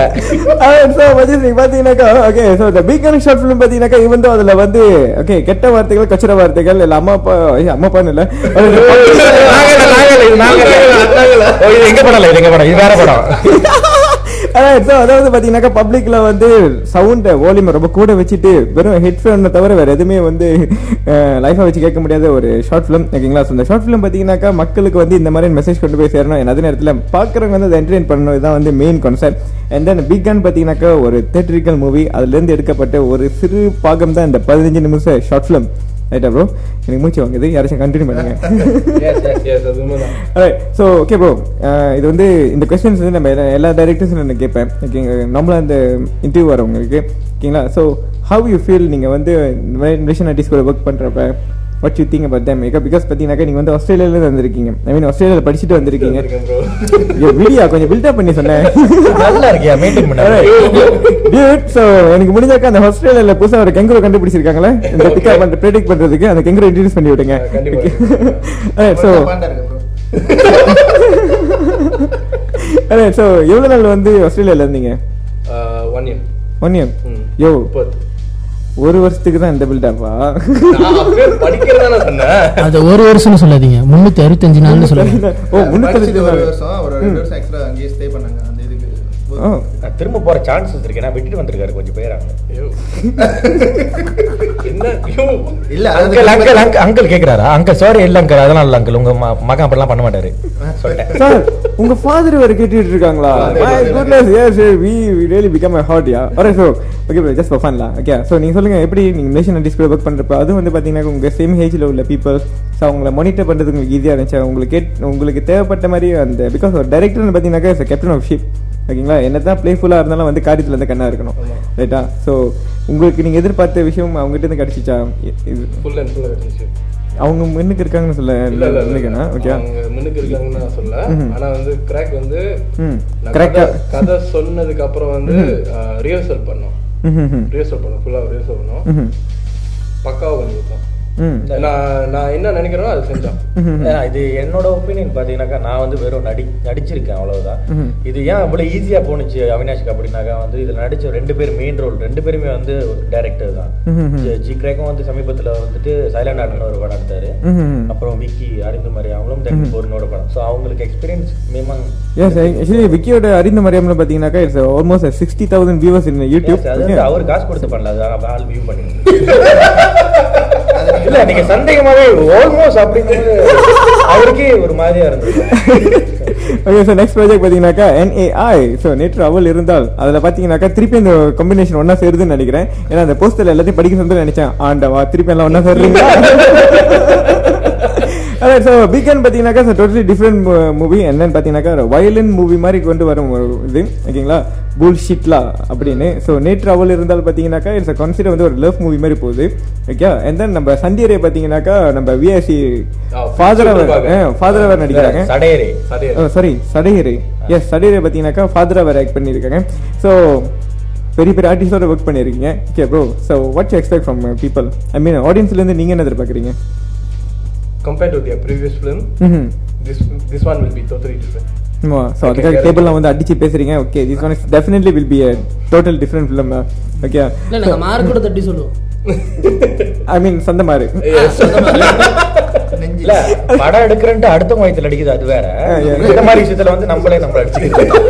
ஸோ மஜித் பார்த்தீங்கன்னாக்கா okay big gun short film பார்த்தீங்கன்னாக்கா இவன் தான் அதில் வந்து ஓகே கெட்ட வார்த்தைகள் கச்சர வார்த்தைகள் இல்லை அம்மா அப்பா ஐயா, அம்மா அப்பான்னு இல்லை. இது எங்க படம் இல்ல, இது எங்க படம்? இது வேற படம். அதாவது பாத்தீங்கன்னாக்கா பப்ளிக்ல வந்து சவுண்ட் வால்யூம் ரொம்ப கூட வச்சுட்டு வெறும் ஹெட்ஃபோனை தவிர வேற எதுவுமே வந்து லைஃபா வச்சு கேட்க முடியாத ஒரு ஷார்ட் ஃபிலிம் ஓகேங்களா? ஸோ இந்த ஷார்ட் ஃபிலிம் பாத்தீங்கன்னாக்கா மக்களுக்கு வந்து இந்த மாதிரி மெசேஜ் கொண்டு போய் சேரணும். அதே நேரத்தில் பார்க்குறவங்க வந்து அதை என்டர்டைன் பண்ணணும். இதுதான் வந்து main concept and then began பாத்தீங்கன்னாக்கா பார்த்தீங்கன்னாக்கா ஒரு தேட்டரிக்கல் மூவி அதுலேருந்து எடுக்கப்பட்ட ஒரு சிறு பாகம் தான் இந்த பதினஞ்சு நிமிஷம் ஷார்ட் ஃபிலிம் ரைட்டா ப்ரோ எனக்கு மூச்சு வாங்குது. யாராச்சும் கண்டினியூ பண்ணுங்க. ஸோ ஓகே ப்ரோ இது வந்து இந்த கொஸ்டின்ஸ் வந்து நம்ம எல்லா- டைரக்டர்ஸும் நான் கேட்பேன். ஓகேங்க நம்மள அந்த இன்டர்வியூ வரவங்களுக்கு ஓகேங்களா ஸோ ஹவ் யூ ஃபீல் நீங்கள் வந்து நேஷன் ஆர்டிஸ்ட் கூட ஒர்க் பண்ணுறப்ப what you think about them? Because பார்த்தீங்கன்னாக்கா நீங்கள் வந்து ஆஸ்திரேலியாவிலேருந்து வந்திருக்கீங்க ஐ மீன் ஆஸ்திரேலியாவில் படிச்சுட்டு வந்திருக்கீங்க. வீடியோ <laughs> கொஞ்சம் பில்டப் பண்ணி சொன்னேன். நல்லா இருக்கியா? மெயின்டைன் ஸோ எனக்கு முடிஞ்சாக்கா அந்த ஆஸ்திரேலியாவில் புதுசாக ஒரு கெங்குரு கண்டுபிடிச்சிருக்காங்களே? இந்த பிக்கப் பண்ணுற ப்ரெடிக்ட் பண்ணுறதுக்கு அந்த கெங்குரு இன்ட்ரடியூஸ் பண்ணி விடுங்க. ஸோ ஸோ எவ்வளோ நாள் வந்து ஆஸ்திரேலியாவில் இருந்தீங்க? one year. One year. யோ. ஒரு வருஷத்துக்கு தான் இந்த பில்டப்பா அது ஒரு வருஷம்னு சொல்லாதீங்க. முன்னூத்தி அறுபத்தஞ்சு நாள்னு சொல்லுங்க. ஓ முன்னூத்தி. வருஷம் ஒரு வருஷம் எக்ஸ்ட்ரா அங்கேயே ஸ்டே பண்ணாங்க நான் திரும்ப போற சான்சஸ் இருக்கு நான் விட்டுட்டு வந்திருக்காரு கொஞ்சம் ஐயோ. இல்ல அங்கிள் அங்கிள் அங்கிள் அங்கிள் கேக்குறாரா? அங்கிள் சாரி இல்ல அங்கிள் அதெல்லாம் இல்ல அங்கிள் உங்க மகன் அப்படிலாம் பண்ண மாட்டாரு. சொல்லிட்டேன் சார் உங்க ஃபாதர் வேற கேட்டுட்டு இருக்காங்களா? My father. Goodness yes we really become my heart yeah alright so okay bro just for ஃபன்லா okay so நீங்க சொல்லுங்க எப்படி நீங்க நேஷன் ஆர்டிஸ்ட் ஒர்க் பண்றப்ப அது வந்து பாத்தீங்கன்னா உங்க சேம் ஏஜ்ல உள்ள பீப்பிள்ஸ் ஸோ அவங்கள மானிட்டர் பண்றதுக்கு உங்களுக்கு ஈஸியா இருந்துச்சு? உங்களுக்கு கேட் உங்களுக்கு தேவைப்பட்ட மாதிரி அந்த பிகாஸ் ஒரு டைரக்டர்னு பாத்தீங்கன்னாக்கா கேப்டன் ஆஃப் ஷிப் ஓகேங்களா? என்னதான் பிளேஃபுல்லா இருந்தாலும் வந்து காரியத்துல இருந்து கண்ணா இருக்கணும். ரைட்டா சோ உங்களுக்கு நீங்க எதிர்பார்த்த விஷயம் அவங்ககிட்ட இருந்து கிடைச்சிச்சா? இது. அவங்க முன்னுக்கு இருக்காங்கன்னு சொல்ல இல்ல, இல்ல. இல்லைங்கண்ணா ஓகே அவங்க முன்னுக்கு இருக்காங்கன்னு நான். ம்ஹும். ஆனா வந்து crack வந்து கரெக்டா கதை- சொன்னதுக்கு அப்புறம் வந்து rehearsal பண்ணோம். rehearsal பண்ணோம். ஆ rehearsal பண்ணோம். பக்காவா பண்ணி கொடுத்தோம் ம் நான் நான் என்ன நினைக்கிறேனோ அதை செஞ்சான். இது என்னோட ஒப்பீனியன் பாத்தீங்கன்னாக்கா நான் வந்து வெறும் நடி நடிச்சிருக்கேன் அவ்வளவுதான். இது ஏன் அவ்வளவு ஈஸியா போணுச்சு அவினாஷ்க்கு அப்படின்னாக்கா வந்து இதுல நடிச்ச ரெண்டு பேர் மெயின் ரோல் ரெண்டு பேருமே வந்து டேரக்டர் தான். ஜி- கிரேக்கும் வந்து சமீபத்துல வந்துட்டு சைலண்ட் ஆர்ட்னு ஒரு படம் எடுத்தாரு. அப்புறம் விக்கி அறிந்து மாதிரி அவங்களும் தென் பொருனோட படம். ஸோ அவங்களுக்கு எக்ஸ்பீரியன்ஸ் மேமாங் எஸ் ஆக்சுவலி விக்கியோட அறிந்த மரியாமல பார்த்தீங்கன்னாக்கா it's almost sixty thousand viewers in YouTube அவர் காசு கொடுத்து பண்ணல அது ஆள் வியூ பண்ணி <laughs> இல்ல நீங்க சந்தேகமாவே ஆல்மோஸ்ட் அப்படிங்கிறது அவருக்கே ஒரு மாதிரியா இருந்தது. ஓகே ஸோ நெக்ஸ்ட் ப்ராஜெக்ட் பார்த்தீங்கன்னாக்கா என்ஏஐ ஸோ நேற்று அவள் இருந்தால் அதில் பார்த்தீங்கன்னாக்கா திருப்பி இந்த காம்பினேஷன் ஒன்றா சேருதுன்னு நினைக்கிறேன். ஏன்னா அந்த போஸ்டர் எல்லாத்தையும் படிக்க சொல்லி நினைச்சேன். ஆண்டவா திருப்பி எல்லாம் ஒன்றா சேர்றீங்களா <laughs> ஸோ பிகன் பார்த்தீங்கன்னாக்கா டோட்டலி டிஃப்ரெண்ட் மூவி என்னன்னு பார்த்தீங்கன்னாக்கா வயலின் மூவி மாதிரி கொண்டு வரும் இது. ஓகேங்களா? புல் ஷிட்லா அப்படின்னு. ஸோ நேற்று அவள் இருந்தால் பார்த்தீங்கன்னாக்கா இட்ஸ் கன்சிடர் வந்து ஒரு லவ் மூவி மாதிரி போகுது. ஓகே அண்ட் தென் நம்ம சண்டியரே பார்த்தீங்கன்னாக்கா நம்ம விஎஸ்சி ஃபாதர் அவர். ஃபாதர் அவர் நடிக்கிறாங்க. சரி சடையரே எஸ் சடையரே. பார்த்தீங்கன்னாக்கா ஃபாதரா வேற ஆக்ட் பண்ணியிருக்காங்க. ஸோ பெரிய பெரிய ஆர்டிஸ்டோட ஒர்க் பண்ணியிருக்கீங்க. Okay bro so what you expect from people I mean ஆடியன்ஸ்லேருந்து நீங்கள் என்ன எதிர்பார்க்குறீங்க? Compared to their previous film ம் this this one will be totally different. So அதுக்காக டேபிள்லாம் வந்து அடிச்சு பேசுறீங்க. Okay this one is definitely will be a total different film okay நாங்க மார்க் கூட தட்டி சொல்லுவோம். ஐ மீன் சந்த இல்ல படம் எடுக்கிறேன்ட்டு அடுத்த வயத்துல அடிக்குது அது வேற. இந்த மாதிரி விஷயத்துல வந்து நம்மளே நம்மள அடிச்சுக்கிறோம்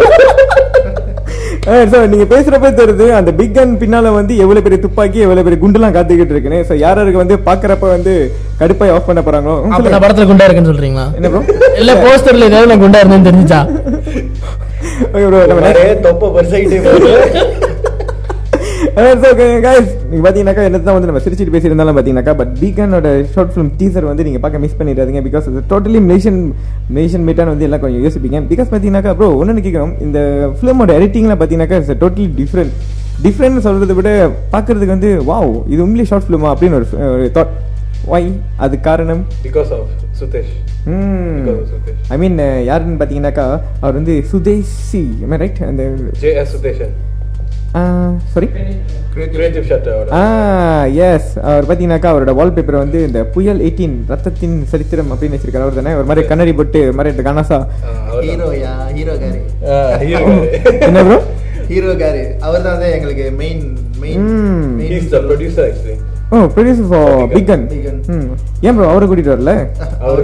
ஸோ <laughs> நீங்க பேசுறப்ப தெரியுது அந்த பிக் கன் பின்னால வந்து எவ்வளவு பெரிய துப்பாக்கி எவ்வளவு பெரிய குண்டுலாம் காத்துக்கிட்டு இருக்குன்னு. ஸோ யார் யாருக்கு வந்து பாக்குறப்ப வந்து கடுப்பாய் ஆஃப் பண்ண போறாங்களோ? அப்ப நான் படத்துல குண்டா இருக்குன்னு சொல்றீங்களா? என்ன ப்ரோ இல்ல போஸ்டர்ல ஏதாவது நான் குண்டா இருந்தேன்னு தெரிஞ்சுச்சா? ஓகே ப்ரோ நம்ம நிறைய தொப்பை பெருசாகிட்டே போகுது. நீங்க பாத்தீங்கன்னாக்கா என்னதான் வந்து நம்ம சிரிச்சிட்டு பேசியிருந்தாலும் பாத்தீங்கன்னாக்கா பட் பீகனோட ஷார்ட் ஃபிலிம் டீசர் வந்து நீங்க பார்க்க மிஸ் பண்ணிடாதீங்க பிகாஸ் அது டோட்டலி மலேசியன் மலேசியன் மீட்டான வந்து எல்லாம் கொஞ்சம் யோசிப்பீங்க. பிகாஸ் பாத்தீங்கன்னாக்கா ப்ரோ ஒன்னு கேட்கணும் இந்த ஃபிலிமோட எடிட்டிங்ல பாத்தீங்கன்னாக்கா இட்ஸ் டோட்டலி டிஃப்ரெண்ட் டிஃப்ரெண்ட் சொல்றதை விட பாக்குறதுக்கு வந்து வாவ் இது உண்மையிலே ஷார்ட் ஃபிலிமா அப்படின்னு ஒரு தாட் வை அது காரணம்? Because of Sutesh. Because of Sutesh. I mean யாருன்னு பாத்தீங்கன்னாக்கா அவர் வந்து சுதேசி ரைட் அந்த J.S. Suteshan sorry creative shutter ஓட ஆ எஸ் அவர் பார்த்தீங்கன்னாக்கா அவரோட வால்பேப்பர் வந்து இந்த புயல் எயிட்டீன் ரத்தத்தின் சரித்திரம் அப்படின்னு வச்சிருக்காரு. அவர் தானே? ஒரு மாதிரி கண்ணாடி போட்டு மாதிரி இந்த கணாசா. ஹீரோயா ஹீரோ காரு. என்ன ப்ரோ ஹீரோ காரு. அவர் தான் எங்களுக்கு main main producer actually. Oh producer for big gun Big Gun. ம் ஏன் ப்ரோ அவரை கூட்டிட்டு வரல? அவர்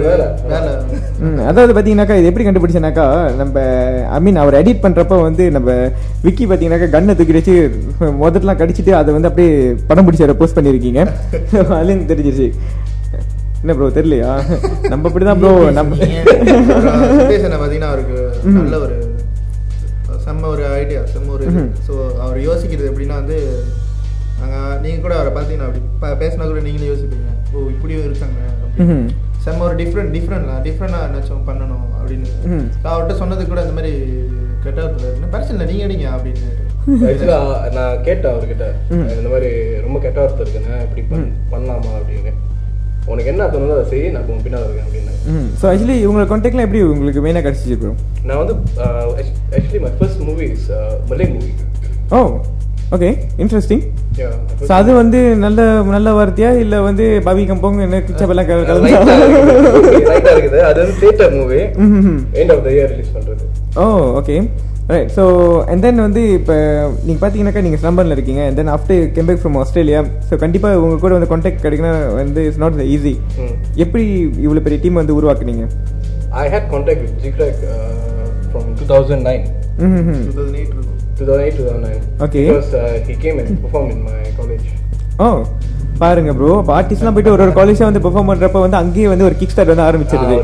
அதாவது பார்த்தீங்கன்னாக்கா இது எப்படி கண்டுபிடிச்சனாக்கா நம்ம ஐ மீன் அவர் எடிட் பண்ணுறப்ப வந்து நம்ம விக்கி பார்த்தீங்கன்னாக்கா கண்ணை தூக்கி வச்சு முதல்லாம் கடிச்சிட்டு அதை வந்து அப்படியே படம் பிடிச்சி அதை போஸ்ட் பண்ணியிருக்கீங்க <laughs> அதுலேருந்து தெரிஞ்சிருச்சு. என்ன ப்ரோ தெரியலையா? நம்ம இப்படிதான் ப்ரோ நம்ம <laughs> பார்த்தீங்கன்னா அவருக்கு நல்ல ஒரு செம்ம ஒரு ஐடியா செம்ம ஒரு. ஸோ அவர் யோசிக்கிறது எப்படின்னா வந்து நாங்கள் நீங்கள் கூட அவரை பார்த்தீங்கன்னா அப்படி பேசினா கூட நீங்களே யோசிப்பீங்க. ஓ இப்படியும் இருக்காங்க. செம்ம ஒரு டிஃப்ரெண்ட் டிஃப்ரெண்ட் டிஃப்ரெண்டாக என்னாச்சும் பண்ணணும் அப்படின்னு. அவர்கிட்ட சொன்னது கூட இந்த மாதிரி கெட்டவத்தில் இருக்குன்னு பிரச்சனை இல்லை நீங்கள் அடிங்க அப்படின்னு நான் கேட்டேன் அவர்கிட்ட. இந்த மாதிரி ரொம்ப கெட்ட வார்த்தை இருக்குண்ணே இப்படி. பண்ணலாமா அப்படின்னு. உனக்கு என்ன தோணுதோ அதை செய் நான் உன் பின்னால் இருக்கேன் அப்படின்னு. ஸோ ஆக்சுவலி உங்களை கான்டாக்ட்லாம் எப்படி உங்களுக்கு மெயினாக கிடச்சிச்சு ப்ரோ நான் வந்து actually my first movie is Malay movie oh okay interesting so அது வந்து நல்ல நல்ல வார்த்தையா? இல்லை வந்து பவி கம்போங்க என்ன கிச்சப்பெல்லாம் கலந்து ரைட்டா இருக்குது. அது வந்து theatre movie. End of the year release பண்றது. ஓ okay right so and then வந்து இப்போ நீங்கள் பார்த்தீங்கன்னாக்கா நீங்கள் ஸ்லம்பரில் இருக்கீங்க. And then after comeback from Australia so கண்டிப்பாக உங்கள் கூட வந்து கான்டாக்ட் கிடைக்கணும் வந்து இட்ஸ் நாட் ஈஸி. எப்படி இவ்வளோ பெரிய டீம் வந்து உருவாக்குனீங்க? I had contact with Zikrak uh, from 2009. ம்ஹும். Two thousand eight 2008 2009. Okay. Because uh, he came and performed in my college. ஓ பாருங்க ப்ரோ ஆர்டிஸ்ட்லாம் போயிட்டு ஒரு ஒரு காலேஜாக வந்து பெர்ஃபார்ம் பண்ணுறப்ப வந்து அங்கேயே வந்து ஒரு கிக் ஸ்டார்ட் வந்து ஆரம்பிச்சிருது. Ah.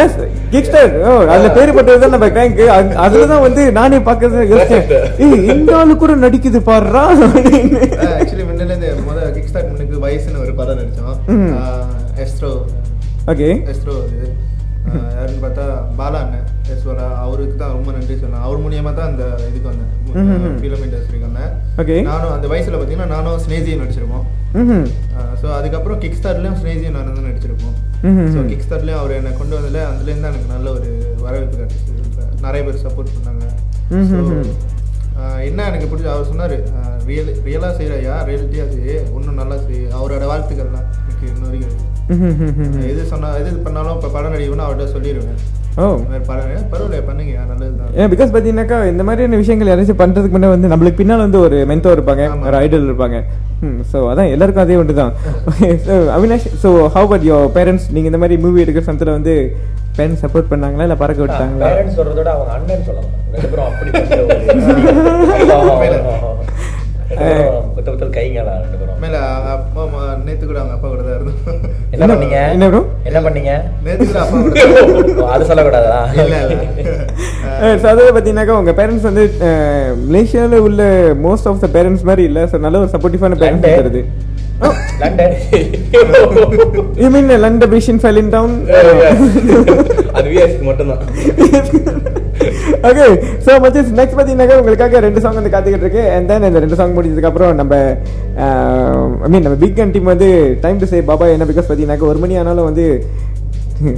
எஸ் கிக் ஸ்டார் ஓ அதுல பேர் பட்டது தான் நம்ம கிராங்க் அதுல தான் வந்து நானே பார்க்கறது யோசிச்சேன். ஏய் இந்த ஆளு கூட நடிக்குது பாடுறா ஆக்சுவலி முன்னிலேருந்து முதல் கிக் ஸ்டார்ட் முன்னுக்கு வயசுன்னு ஒரு படம் நடித்தோம் ம். எஸ்ட்ரோ ஓகே எஸ்ட்ரோ யாருன்னு பார்த்தா பாலா அண்ணன் எஸ்வரா அவருக்கு தான் ரொம்ப நன்றி சொல்லலாம் அவர் மூலியமா தான் அந்த இதுக்கு. வந்தேன். ஃபிலிம் இண்டஸ்ட்ரிக்கு வந்தேன். Okay. நானும் அந்த வயசுல பார்த்தீங்கன்னா நானும் ஸ்னேஜியும் நடிச்சிருப்போம். ம் ஸோ அதுக்கப்புறம் கிக் ஸ்டார்ட்லேயும் ஸ்னேஜியும் நான் தான் நடிச்சிருப்போம். ம்ஹும். ஸோ கிக் ஸ்டார்ட்லேயும் அவர் என்னை கொண்டு வந்ததில் அதுலேருந்து எனக்கு நல்ல ஒரு வரவேற்பு கிடச்சிச்சு. நிறைய பேர் சப்போர்ட் பண்ணாங்க. என்ன எனக்கு பிடிச்ச அவர் சொன்னார் ரியல் ரியலாக செய்கிறையா ரியலிட்டியாக செய் இன்னும் நல்லா செய். அவரோட வாழ்த்துக்கள்லாம் எனக்கு வரைக்கும் எது சொன்னா எது பண்ணாலும் இப்போ படம் நடிக்கணும்னு அவர்கிட்ட சொல்லிடுவேன் ஓ. ஏன் பிகாஸ் பார்த்தீங்கன்னாக்கா இந்த மாதிரியான விஷயங்கள் யாராச்சும் பண்ணுறதுக்கு முன்னே வந்து நம்மளுக்கு பின்னால் வந்து ஒரு மென்டோர் இருப்பாங்க. ஒரு ஐடல் இருப்பாங்க. ஸோ அதான் எல்லாருக்கும் அதே ஒன்று தான். So Avinash so how but your parents நீங்கள் இந்த மாதிரி மூவி எடுக்கிற சமயத்தில் வந்து பேரண்ட்ஸ் சப்போர்ட் பண்ணாங்களா இல்லை பறக்க விட்டாங்களா? பேரண்ட்ஸ் சொல்றதோட அவங்க அண்ணன் சொல்லலாம். <laughs> <laughs> ரெண்டு பேரும் அப்படி புத்த புத்தல் கைங்களா ரெண்டு பேரும் மேலே அப்பா அம்மா நேற்று கூட அவங்க அப்பா கூட தான் இருந்தோம். என்ன பண்ணீங்க? என்ன bro? என்ன பண்ணீங்க? நேற்று கூட அப்பா கூட அது சொல்லக்கூடாதா? இல்லை இல்லை. ஸோ <laughs> அதாவது பார்த்தீங்கன்னாக்கா உங்கள் பேரண்ட்ஸ் வந்து மலேசியாவில் உள்ள மோஸ்ட் ஆஃப் த பேரண்ட்ஸ் மாதிரி இல்லை ஸோ நல்ல ஒரு சப்போர்ட்டிவான பேரண்ட்ஸ். தருது London. You mean London. பிஷின் file in town அது விஎஸ்க்கு மட்டும்தான். ஓகே ஸோ மச்சஸ் நெக்ஸ்ட் பார்த்தீங்கன்னாக்கா உங்களுக்காக ரெண்டு சாங் வந்து காத்துக்கிட்டு இருக்கு அண்ட் தென் இந்த ரெண்டு சாங் முடிஞ்சதுக்கப்புறம் நம்ம ஐ மீன் நம்ம பிக் அண்ட் டீம் வந்து டைம் டு சே பாபா என்ன பிகாஸ் பார்த்தீங்கன்னாக்கா ஒரு மணி ஆனாலும் வந்து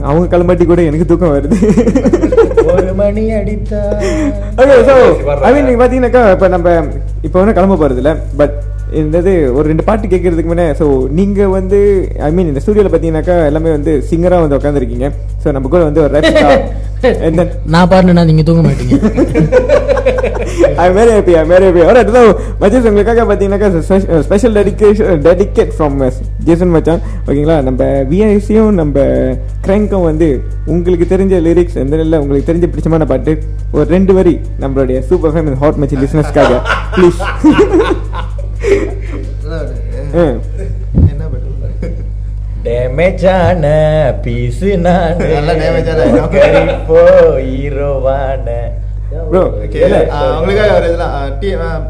அவங்க கிளம்பாட்டி கூட எனக்கு தூக்கம் வருது. ஒரு மணி அடித்தா. ஓகே ஸோ ஐ மீன் நீங்கள் பார்த்தீங்கன்னாக்கா இப்போ நம்ம இப்போ ஒன்றும் கிளம்ப போகிறது இல்லை பட் இந்த ஒரு ரெண்டு பாட்டு கேட்கறதுக்கு முன்னே ஸோ நீங்கள் வந்து ஐ மீன் இந்த ஸ்டுடியோவில் பார்த்தீங்கன்னாக்கா எல்லாமே வந்து சிங்கராக வந்து உட்காந்துருக்கீங்க ஸோ நம்ம கூட வந்து ஒரு ரேப் <laughs> நான் பாருனா நீங்க தூங்க மாட்டீங்க. <laughs> I'm very happy. I'm very happy. Alright, so மச்சஸ் உங்களுக்காக பார்த்தீங்கன்னாக்கா special dedication dedicate from Jason மச்சான். ஓகேங்களா நம்ம விஐசியும் நம்ம கிரங்க்கும் வந்து உங்களுக்கு தெரிஞ்ச லிரிக்ஸ் எந்த இல்லை உங்களுக்கு தெரிஞ்ச பிடிச்சமான பாட்டு ஒரு ரெண்டு வரி நம்மளுடைய சூப்பர் ஃபேமஸ் ஹாட் மச்சி லிசனர்ஸ்க்காக ப்ளீஸ் என்ன டேமேஜான பீஸு நான். நல்ல Bro, ஓகே இல்ல. உங்களுக்காக ஒரு இதெல்லாம்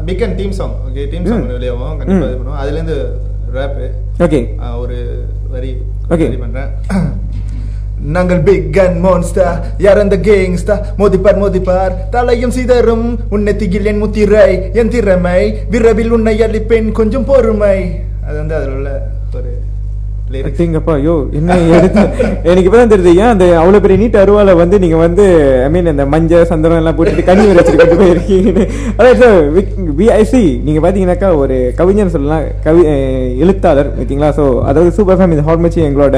big and team song okay team song வெளியாகும் கண்டிப்பாக இது பண்ணுவோம். அதுலேருந்து ரேப்பு ஓகே ஒரு வரி. ரெடி பண்றேன். நாங்கள் பிக் அண்ட் மான்ஸ்டர் யார் அந்த கேங்ஸ்டர் மோதிப்பார் மோதிப்பார். தலையும் சிதறும். உன்னை திகில் என் முத்திரை என் திறமை. விரைவில் உன்னை அளிப்பேன் கொஞ்சம் பொறுமை. அது வந்து அதில் உள்ள ஒரு lyrics. திங்கப்பா ஐயோ என்ன எடுத்து எனக்கு இப்பதான் தெரியுது ஏன் அந்த அவ்வளவு பெரிய நீட் அருவால வந்து நீங்க வந்து ஐ மீன் அந்த மஞ்சள் சந்தனம் எல்லாம் போட்டுட்டு கண்ணி வச்சுட்டு கட்டு அதான் சார் விஐசி நீங்க பாத்தீங்கன்னாக்கா ஒரு கவிஞர் சொல்லலாம் கவி எழுத்தாளர் ஓகேங்களா? ஸோ அதாவது சூப்பர் ஃபேம் இந்த ஹார்மச்சி எங்களோட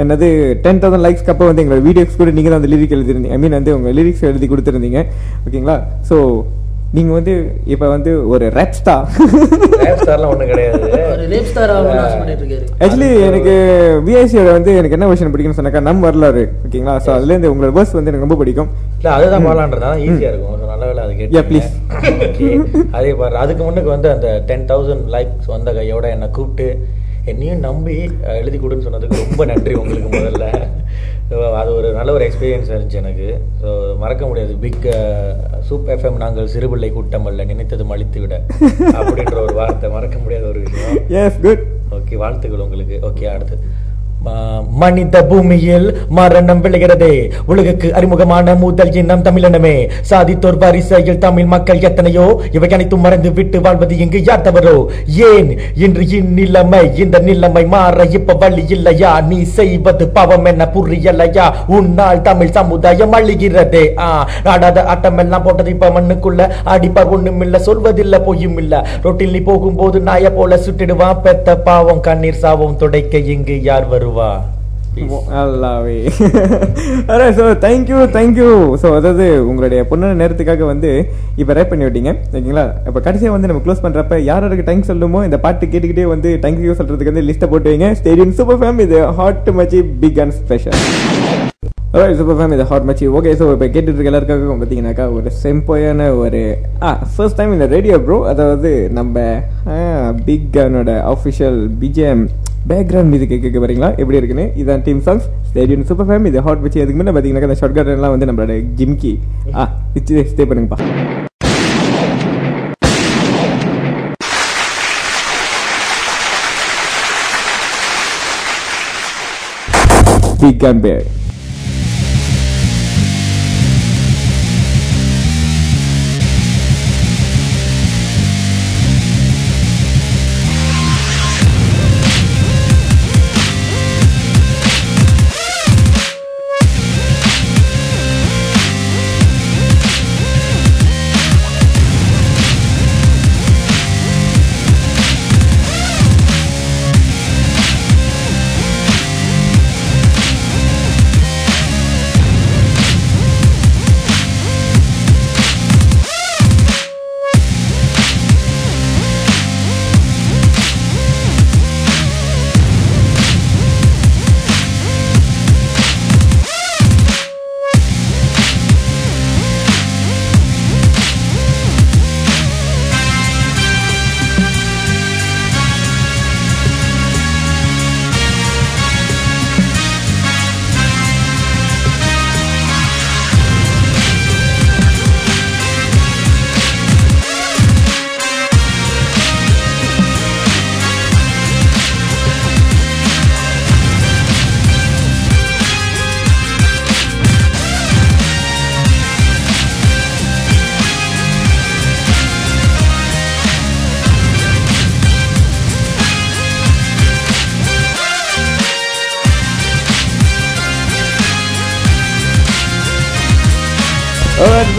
என்னது டென் தௌசண்ட் லைக்ஸ்க்கு அப்போ வந்து எங்களோட வீடியோஸ் கூட நீங்க தான் அந்த லிரிக் எழுதிருந்தீங்க. ஐ மீன் வந்து உங்க லிரிக்ஸ் எழுதி கொடுத்துருந்தீங்க. ஓகேங்களா? ஸோ நீங்க வந்து இப்ப வந்து ஒரு ரேப் ஸ்டார் ரேப் ஸ்டார்லாம் ஒண்ணும் கிடையாது. ஒரு ரேப் ஸ்டார் ஆக்சுவலி எனக்கு விஐசியோட வந்து எனக்கு என்ன விஷயம் பிடிக்கும்னு சொன்னாக்கா நம் வரலாறு ஓகேங்களா ஸோ அதுலேருந்து உங்களோட வேர்ஸ் வந்து எனக்கு ரொம்ப பிடிக்கும். இல்ல அதுதான் பாடலான்றதா ஈஸியா இருக்கும். ஒரு நல்ல வேலை அது கேட்டு please. அதே பாரு அதுக்கு முன்னுக்கு வந்து அந்த டென் தௌசண்ட் லைக்ஸ் வந்த கையோட என்னை கூப்பிட்டு என்னையும் நம்பி எழுதி கொடுன்னு சொன்னதுக்கு ரொம்ப நன்றி உங்களுக்கு முதல்ல. அது ஒரு நல்ல ஒரு எக்ஸ்பீரியன்ஸ் இருந்துச்சு எனக்கு. ஸோ மறக்க முடியாது. பிக் சூப் எஃப்எம் நாங்கள் சிறுபிள்ளை கூட்டம் அல்ல நினைத்தது மலித்து விட <laughs> அப்படின்ற ஒரு வார்த்தை மறக்க முடியாத ஒரு விஷயம். எஸ் குட் ஓகே வாழ்த்துக்கள் உங்களுக்கு. ஓகே அடுத்து. மனித பூமியில் மரணம் விளைகிறதே. உலகுக்கு அறிமுகமான முதல் இனம் தமிழினமே சாதித்தோர் வரிசையில் தமிழ் மக்கள் எத்தனையோ? இவை அனைத்தும் மறந்து விட்டு வாழ்வது இங்கு யார் தவறோ? ஏன் இன்று இந்நிலைமை இந்த நிலைமை மாற இப்ப வழி இல்லையா? நீ செய்வது பாவம் என்ன புரியலையா? உன்னால் தமிழ் சமுதாயம் அழிகிறதே. ஆ நாடாத அட்டமெல்லாம் போட்டது இப்ப மண்ணுக்குள்ள. அடிப்பார் ஒண்ணும் இல்ல சொல்வதில்ல பொய்யும் இல்ல ரொட்டில் நீ போகும்போது நாய போல சுட்டிடுவான். பெத்த பாவம் கண்ணீர் சாவம் துடைக்க இங்கு யார் வரும்? ரூபா நல்லாவே அதான் ஸோ தேங்க்யூ தேங்க்யூ ஸோ அதாவது உங்களுடைய பொண்ணு நேரத்துக்காக வந்து இப்போ ரேப் பண்ணி விட்டீங்க. ஓகேங்களா? இப்போ கடைசியாக வந்து நம்ம க்ளோஸ் பண்ணுறப்ப யார் யாருக்கு தேங்க்ஸ் சொல்லுமோ இந்த பாட்டு கேட்டுக்கிட்டே வந்து தேங்க்யூ சொல்கிறதுக்கு வந்து லிஸ்ட்டை போட்டு வைங்க. ஸ்டேடியம் சூப்பர் ஃபேம் இது ஹாட் மச்சி big and special okay super fame இது ஹாட் மச்சி ஓகே ஸோ இப்போ கேட்டுட்டு இருக்க எல்லாருக்காகவும் பார்த்தீங்கன்னாக்கா ஒரு செம்போயான ஒரு ஆ ஃபர்ஸ்ட் டைம் இந்த ரேடியோ ப்ரோ அதாவது நம்ம பிக் கனோட அஃபிஷியல் பிஜிஎம் பேக்ரவுண்ட் மியூசிக் கேட்க வரீங்களா எப்படி இருக்குன்னு? இதான் team songs stadium super fame இது ஹாட் வச்சு எதுக்கு முன்னே பார்த்தீங்கன்னா ஷார்ட் எல்லாம் வந்து நம்மளோட ஜிம்கி ஆ இச்சு ஸ்டே பண்ணுங்கப்பா. பிக் அண்ட் பேர்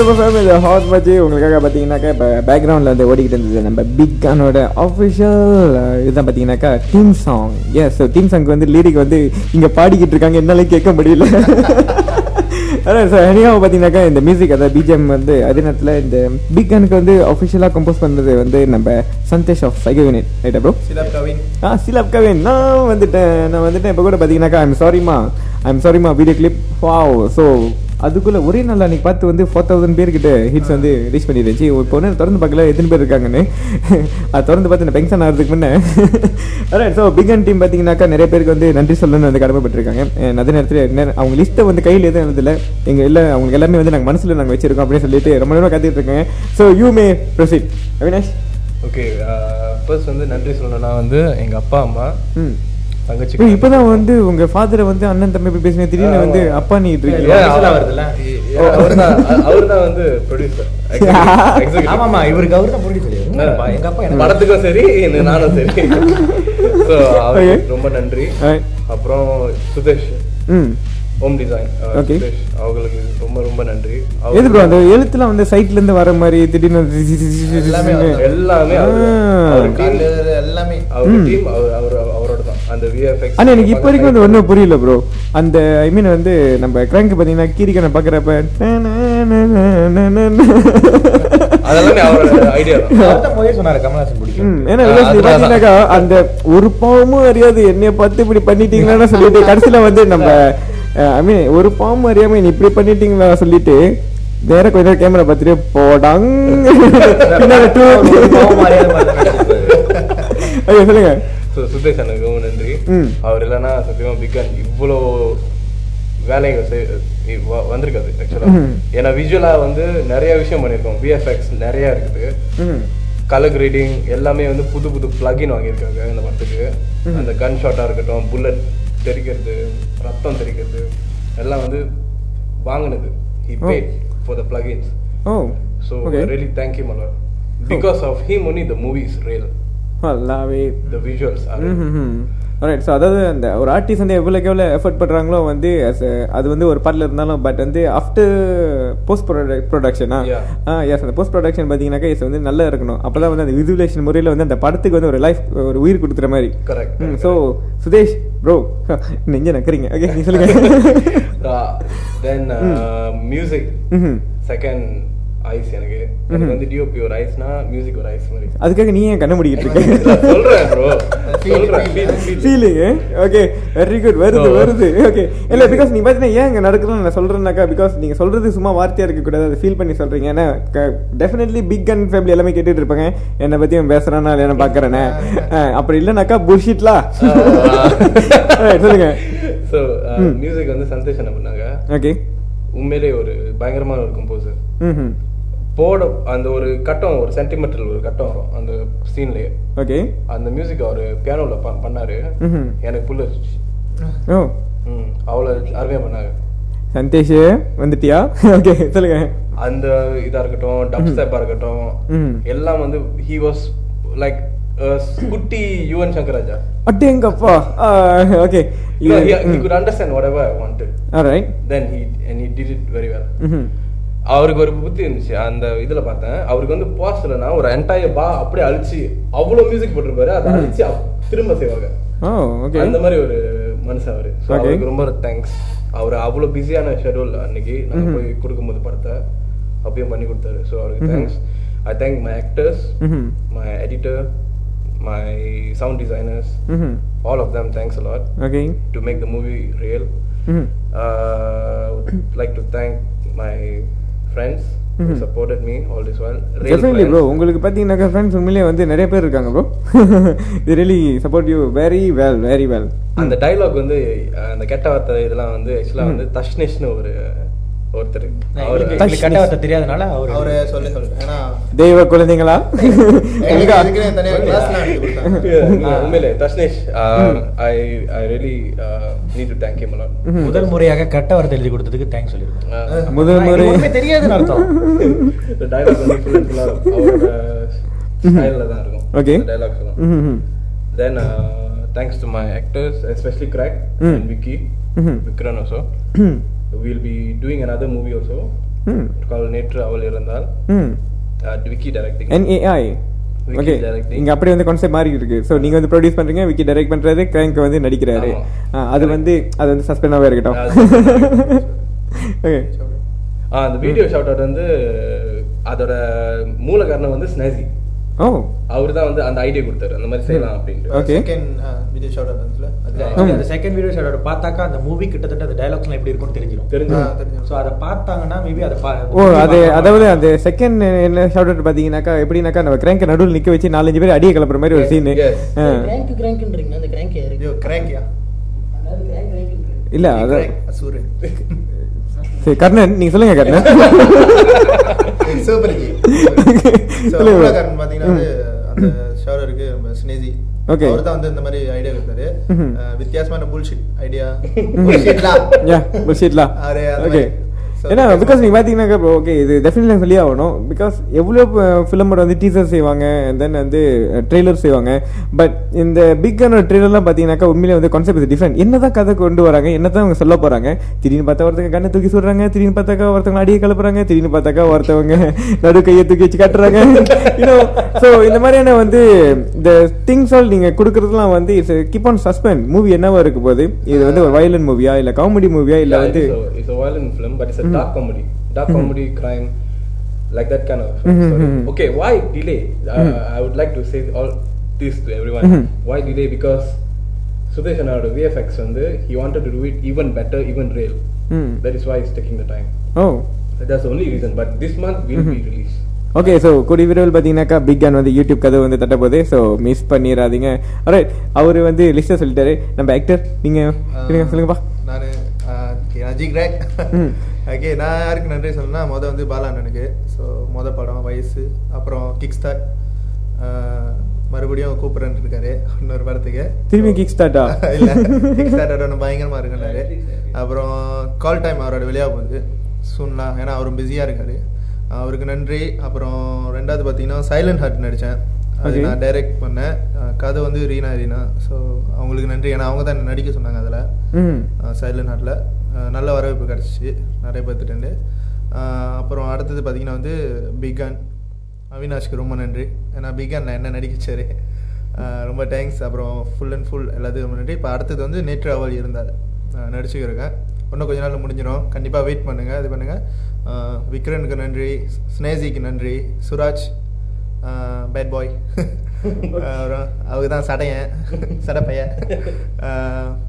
ஹாட் மச்சி உங்களுக்காக பார்த்தீங்கன்னாக்கா இப்போ பேக்ரவுண்டில் வந்து ஓடிக்கிட்டு இருந்தது நம்ம பிக் கானோட அஃபிஷியல் இதுதான் பார்த்தீங்கன்னாக்கா team song yes so team song வந்து லிரிக் வந்து இங்கே பாடிக்கிட்டு இருக்காங்க. என்னால கேட்க முடியல. அதான் சார் அனியாவை பார்த்தீங்கன்னாக்கா இந்த மியூசிக் அதாவது பிஜிஎம் வந்து அதே நேரத்தில் இந்த பிக் கானுக்கு வந்து அஃபிஷியலாக கம்போஸ் பண்ணது வந்து நம்ம சந்தேஷ் ஆஃப் சைகோ யூனிட் ரைட்டா ப்ரோ சிலப் கவின் ஆ சிலப் கவின் நான் வந்துட்டேன். நான் வந்துட்டேன். இப்போ கூட பார்த்தீங்கன்னாக்கா ஐம் சாரிமா ஐம் சாரிமா வீடியோ கிளிப் வாவ் ஸோ அதுக்குள்ள ஒரே நாள் அன்னைக்கு பார்த்து வந்து ஃபோர் தௌசண்ட் பேர்கிட்ட ஹிட்ஸ் வந்து ரீச் பண்ணிருந்துச்சு இப்போ ஒன்று திறந்து பார்க்கல எத்தனை பேர் இருக்காங்கன்னு. <laughs> அது திறந்து பார்த்து நான் பென்ஷன் ஆகிறதுக்கு முன்னே. ஸோ பிக் அண்ட் டீம் பார்த்தீங்கன்னாக்கா நிறைய பேருக்கு வந்து நன்றி சொல்லணும்னு வந்து கடமைப்பட்டிருக்காங்க. அதே நேரத்தில் அவங்க லிஸ்ட்டை வந்து கையில் எதுவும் எழுதல. எங்கள் இல்லை அவங்க எல்லாமே வந்து நாங்கள் மனசில் நாங்கள் வச்சிருக்கோம் அப்படின்னு சொல்லிட்டு ரொம்ப நேரம் காத்துட்டு இருக்காங்க. So you may proceed Avinash okay first வந்து நன்றி சொல்லணும்னா வந்து எங்க அப்பா அம்மா தங்கச்சி இப்பதான் வந்து உங்க ஃபாதரை வந்து அண்ணன் தம்பி பேசுங்க திடீர்னு வந்து அப்பா நீ வருதுல்ல? அவர்தான் அவர்தான் வந்து ப்ரொடியூசர் ஆமாமா இவருக்கு அவரு தான் ப்ரொடியூசர் எங்க அப்பா எனக்கு படத்துக்கும் சரி நானும் சரி. ரொம்ப நன்றி. அப்புறம் Sudesh home design Okay. Sudesh அவங்களுக்கு ரொம்ப ரொம்ப நன்றி எது ப்ரோ அந்த எழுத்துலாம் வந்து சைட்ல இருந்து வர மாதிரி திடீர்னு எல்லாமே எல்லாமே அவரு- எல்லாமே டீம் அவர் அவர் அந்த விஎஃப்எக்ஸ் ஆனா எனக்கு இப்போ வரைக்கும் வந்து ஒன்றும் புரியல ப்ரோ அந்த ஐ மீன் வந்து நம்ம கிராங்க் பார்த்தீங்கன்னா கீரிக்கனை பார்க்குறப்ப அதெல்லாமே அவரோட ஐடியா தான் <laughs> சொன்னாரு கமல்ஹாசன் பிடிக்கும் ஏன்னா. பார்த்தீங்கன்னாக்கா அந்த ஒரு பாவமும் அறியாது என்னைய பார்த்து இப்படி பண்ணிட்டீங்களான்னு சொல்லிட்டு <laughs> கடைசியில வந்து நம்ம ஐ மீன் ஒரு அறியாம நீ இப்படி பண்ணிட்டீங்களா சொல்லிட்டு நேரா கொஞ்ச நேரம் கேமரா பார்த்துட்டு போடாங் <laughs> பின்னாடி. பாவம். ஐயோ சொல்லுங்க ஸோ சுதேஷ் அண்ணனுக்கு ரொம்ப நன்றி. அவர் இல்லைன்னா சத்தியமா பிகன் இவ்வளோ வேலைகள் வந்திருக்காது ஆக்சுவலாக. ஏன்னா விஜுவலா வந்து நிறைய விஷயம் பண்ணியிருக்கோம். விஎஃப்எக்ஸ் நிறைய இருக்குது. கலர் கிரேடிங் எல்லாமே வந்து புது புது பிளகின் வாங்கியிருக்காங்க இந்த படத்துக்கு அந்த கன் ஷாட்டாக இருக்கட்டும் புல்லட் தெரிக்கிறது ரத்தம் தெரிக்கிறது எல்லாம் வந்து வாங்கினது. He Oh. paid for the plugins. Oh. So Okay. I really thank him a lot. Because of நல்லாவே are real. ரைட் ஸோ அதாவது அந்த ஒரு ஆர்டிஸ்ட் வந்து எவ்வளோக்கு எவ்வளோ எஃபர்ட் பண்ணுறாங்களோ வந்து அது வந்து ஒரு பார்ட்டில் இருந்தாலும் பட் வந்து ஆஃப்டர் போஸ்ட் ப்ரொடக்ஷனா Yeah. ஆ எஸ் அந்த போஸ்ட் ப்ரொடக்ஷன் பார்த்தீங்கன்னாக்கா எஸ் வந்து நல்லா இருக்கணும். அப்போ தான் வந்து அந்த விசுவலேஷன் முறையில் வந்து அந்த படத்துக்கு வந்து ஒரு லைஃப் ஒரு உயிர் கொடுக்குற மாதிரி. ஸோ சுதேஷ் ப்ரோ நெஞ்ச நக்கறீங்க. ஓகே நீ சொல்லுங்க. <laughs> Music. ம்ஹும். செகண்ட் ஐஸ் எனக்கு. எனக்கு வந்து டிஓபி ஒரு ஐஸ்னா மியூசிக் ஒரு ஐஸ் மாதிரி. அதுக்காக நீ ஏன் கண்ண முடிக்கிட்டு இருக்க? சொல்றேன் bro. Feeling okay very good வருது. வருது. ஓகே இல்ல பிகாஸ் நீ பார்த்தீங்கன்னா ஏன் இங்க நடக்குதுன்னு நான் சொல்றேன்னாக்கா பிகாஸ் நீங்க சொல்றது சும்மா வார்த்தையா இருக்க கூடாது அதை ஃபீல் பண்ணி சொல்றீங்க. ஏன்னா டெஃபினெட்லி பிக் அண்ட் ஃபேமிலி எல்லாமே கேட்டுட்டு இருப்பாங்க. என்னை பத்தி அவன் பேசுறானா இல்லையா பாக்குறேனே. அப்படி இல்லைனாக்கா புல்ஷிட்லா <laughs> சொல்லுங்க. ஸோ மியூசிக் வந்து சந்தோஷ் என்ன பண்ணாங்க ஓகே உண்மையிலே ஒரு பயங்கரமான ஒரு கம்போசர் போட அந்த ஒரு கட்டம் ஒரு சென்டிமெண்டல் ஒரு கட்டம் வரும் அந்த சீன்லயே ஓகே அந்த மியூசிக் அவர் பியானோல பண்ணாரு. எனக்கு புல் ஓ. ம் அவ்வளோ அருமையா பண்ணாங்க சந்தேஷ் வந்துட்டியா? <laughs> ஓகே சொல்லுங்க. அந்த இதா இருக்கட்டும் டப் ஸ்டெப்பா இருக்கட்டும். எல்லாம் வந்து ஹி வாஸ் லைக் குட்டி Yuvan Shankar Raja அட்டேங்கப்பா okay he, he could understand whatever I wanted. Alright he and he did it very well. ம் அவருக்கு ஒரு புத்தி இருந்துச்சு. அந்த இதுல பார்த்தேன். அவருக்கு வந்து பாஸ்ட்லனா ஒரு என்டையர் பா அப்படியே அழிச்சு அவ்வளவு மியூசிக் போட்டிருப்பாரு. அதை அழிச்சு திரும்ப செய்வாங்க. அந்த மாதிரி ஒரு மனுஷன் அவரு. அவருக்கு ரொம்ப தேங்க்ஸ் அவர் அவ்வளவு பிஸியான ஷெட்யூல் அன்னைக்கு நாங்க ம்ஹும். போய் கொடுக்கும்போது படத்தை அப்பயும் பண்ணி கொடுத்தாரு. ஸோ அவருக்கு. Thanks I thank my actors. My editor my sound designers. All of them thanks lot. Okay to make the movie real. ம்ஹும். uh, would like supported me all this while. Real definitely. Bro உங்களுக்கு பார்த்தீங்கன்னாக்கா friends உண்மையிலேயே வந்து நிறைய பேர் இருக்காங்க bro the really support you very well very well அந்த dialogue வந்து அந்த கெட்ட வார்த்தை இதெல்லாம் வந்து ஆக்சுவலா வந்து தஷ்னிஷ்னு ஒரு ஒருத்தர். தெரியாதனால அவரு அவரு சொல்லி ஏன்னா தெய்வ குழந்தைங்களா? <laughs> உண்மையிலே தஷ்னிஷ் I I really need to thank a lot முதல் முறையாக கெட்ட வார்த்தை எழுதி கொடுத்ததுக்கு தேங்க்ஸ் சொல்லிருக்கோம் முதல் முறை. தெரியாதுன்னு அர்த்தம். <laughs> டைலாக் தான் இருக்கும். டைலாக்ஸ் எல்லாம். ம்ஹும். Then, uh, thanks to my actors, especially Craig Mm. Vicky. We'll be doing another movie also. ம் கால் நேற்று அவள் இருந்தால் ம் விக்கி டைரக்டிங் என்ஏஐ Wiki ஓகே directing. இங்க அப்படியே வந்து கான்செப்ட் மாறி இருக்கு. ஸோ நீங்க வந்து ப்ரொடியூஸ் பண்றீங்க விக்கி டைரக்ட் பண்றாரு கிராங்க் வந்து நடிக்கிறாரு. அது வந்து அது வந்து சஸ்பெண்டாவே இருக்கட்டும். ஓகே <laughs> அந்த வீடியோ ஷவுட் அவுட் வந்து அதோட மூல காரணம் வந்து ஸ்னேசி அவர் தான் வந்து அந்த ஐடியா கொடுத்தாரு. அந்த மாதிரி செய்யலாம் அப்படின்ட்டு. Second video. அந்த செகண்ட் ஷாட் பார்த்தாக்கா அந்த மூவி கிட்டத்தட்ட அந்த டைலாக்ஸ்லாம் எப்படி இருக்கும்னு தெரிஞ்சிடும் தெரிஞ்சு ஆ, தெரியும் ஸோ அதை பார்த்தாங்கன்னா மேபி அதை பா- ஓ அது அதாவது அந்த செகண்ட் என்ன அவுட் பாத்தீங்கன்னாக்கா எப்படின்னாக்கா நம்ம கிராங்க நடுவில் நிக்க வச்சு நாலஞ்சு பேர் அடியை கிளப்புற மாதிரி ஒரு சீன். கிராங்க் கிராங்க்ன்றீங்க அந்த கிராங்க் ஐயோ கிராங்கியா இல்ல அத அசூரு சரி கர்ணன் நீங்க சொல்லுங்க கர்ணன். <laughs> சூப்பர் பார்த்தீங்கன்னா வந்து அந்த நம்ம ஸ்னேசி Okay. அவர் தான் வந்து இந்த மாதிரி ஐடியா கொடுத்தாரு. வித்தியாசமான புல்ஷிட் ஐடியா புல்ஷிட்லாம் புல்ஷிட்லாம் ஓகே ஏன்னா பிகாஸ் நீங்க பாத்தீங்கன்னாக்கா ப்ரோ ஓகே இது டெஃபினெட்லி சொல்லி ஆகணும். பிகாஸ் எவ்வளோ ஃபிலிமோட வந்து டீசர் செய்வாங்க தென் வந்து ட்ரெய்லர் செய்வாங்க. பட் இந்த பிக்கான ட்ரெய்லர்லாம் பார்த்தீங்கன்னாக்கா உண்மையிலே வந்து கான்செப்ட் டிஃப்ரெண்ட் என்னதான் கதை கொண்டு வராங்க என்னதான் அவங்க சொல்ல போறாங்க திடீர்னு பார்த்தா ஒருத்தங்க கண்ணை தூக்கி சொல்றாங்க திடீர்னு பார்த்தாக்கா ஒருத்தவங்க அடியை கிளப்புறாங்க திடீர்னு பார்த்தாக்கா ஒருத்தவங்க <laughs> நடு கையை தூக்கி வச்சு காட்டுறாங்க. <laughs> யூனோ ஸோ இந்த மாதிரியான வந்து இந்த திங்ஸ் ஆல் நீங்க கொடுக்கறதுலாம் வந்து it's keep on suspense movie என்னவா இருக்க போகுது? இது வந்து ஒரு வயலன் மூவியா இல்ல காமெடி மூவியா இல்ல வந்து dark comedy dark comedy crime like that kind of Mhm, story. mhm. okay why delay uh, i would like to say all this to everyone Mhm. why delay because Sudesh அண்ணாவோட விஎஃப்எக்ஸ் வந்து he wanted to do it even better even real ம் that is why it's taking the time oh that's the only reason but this month will be released okay so கூடிய விரைவில் பார்த்தீங்கன்னாக்கா big can வந்து YouTube கதை வந்து தட்ட போகுது so miss பண்ணிடாதீங்க ரைட் அவர் வந்து லிஸ்ட்டை சொல்லிட்டாரு நம்ம ஆக்டர் நீங்கள் சொல்லுங்க சொல்லுங்கப்பா நான் ஜி கிராக். ஓகே நான் யாருக்கு நன்றி சொல்லணும்னா மொதல் வந்து பாலா அண்ணனுக்கு. ஸோ மொதல் படம் வயசு அப்புறம் கிக் ஸ்டார்ட் மறுபடியும் கூப்பிட்றேன்னு இருக்காரு இன்னொரு படத்துக்கு திரும்பி கிக் ஸ்டார்ட்டா இல்லை கிக் ஸ்டார்ட் ஒன்று பயங்கரமாக இருக்குன்னாரு அப்புறம் கால் டைம் அவரோட வெளியாக போகுது. சூன்லாம் ஏன்னா அவரும் பிஸியாக இருக்காரு. அவருக்கு நன்றி. அப்புறம் ரெண்டாவது பார்த்தீங்கன்னா சைலண்ட் ஹார்ட் நடித்தேன் அது. நான் டைரக்ட் பண்ணேன். கதை வந்து ரீனா ரீனா. ஸோ அவங்களுக்கு நன்றி. ஏன்னா அவங்க தான் என்னை நடிக்க சொன்னாங்க அதில். ம் சைலண்ட் ஹார்ட்டில் நல்ல வரவேற்பு கிடச்சிச்சு. நிறைய பேர்த்துட்டேருந்து அப்புறம் அடுத்தது பார்த்தீங்கன்னா வந்து பிகான் அவினாஷ்க்கு ரொம்ப நன்றி. ஏன்னா பிகான் நான் என்ன நடிக்கச்சாரு? ரொம்ப தேங்க்ஸ் அப்புறம் ஃபுல் அண்ட் ஃபுல் எல்லாத்துக்கும் ரொம்ப நன்றி. இப்போ அடுத்தது வந்து நேற்று அவள் இருந்தார் நடிச்சுக்கிறேன் இன்னும் கொஞ்ச நாள் முடிஞ்சிடும். கண்டிப்பாக வெயிட் பண்ணுங்கள் இது பண்ணுங்கள் விக்ரனுக்கு நன்றி. ஸ்னேசிக்கு நன்றி. சுராஜ் பேட் பாய் <laughs> அப்புறம் அவங்க தான் சடையன். சடப்பையன்.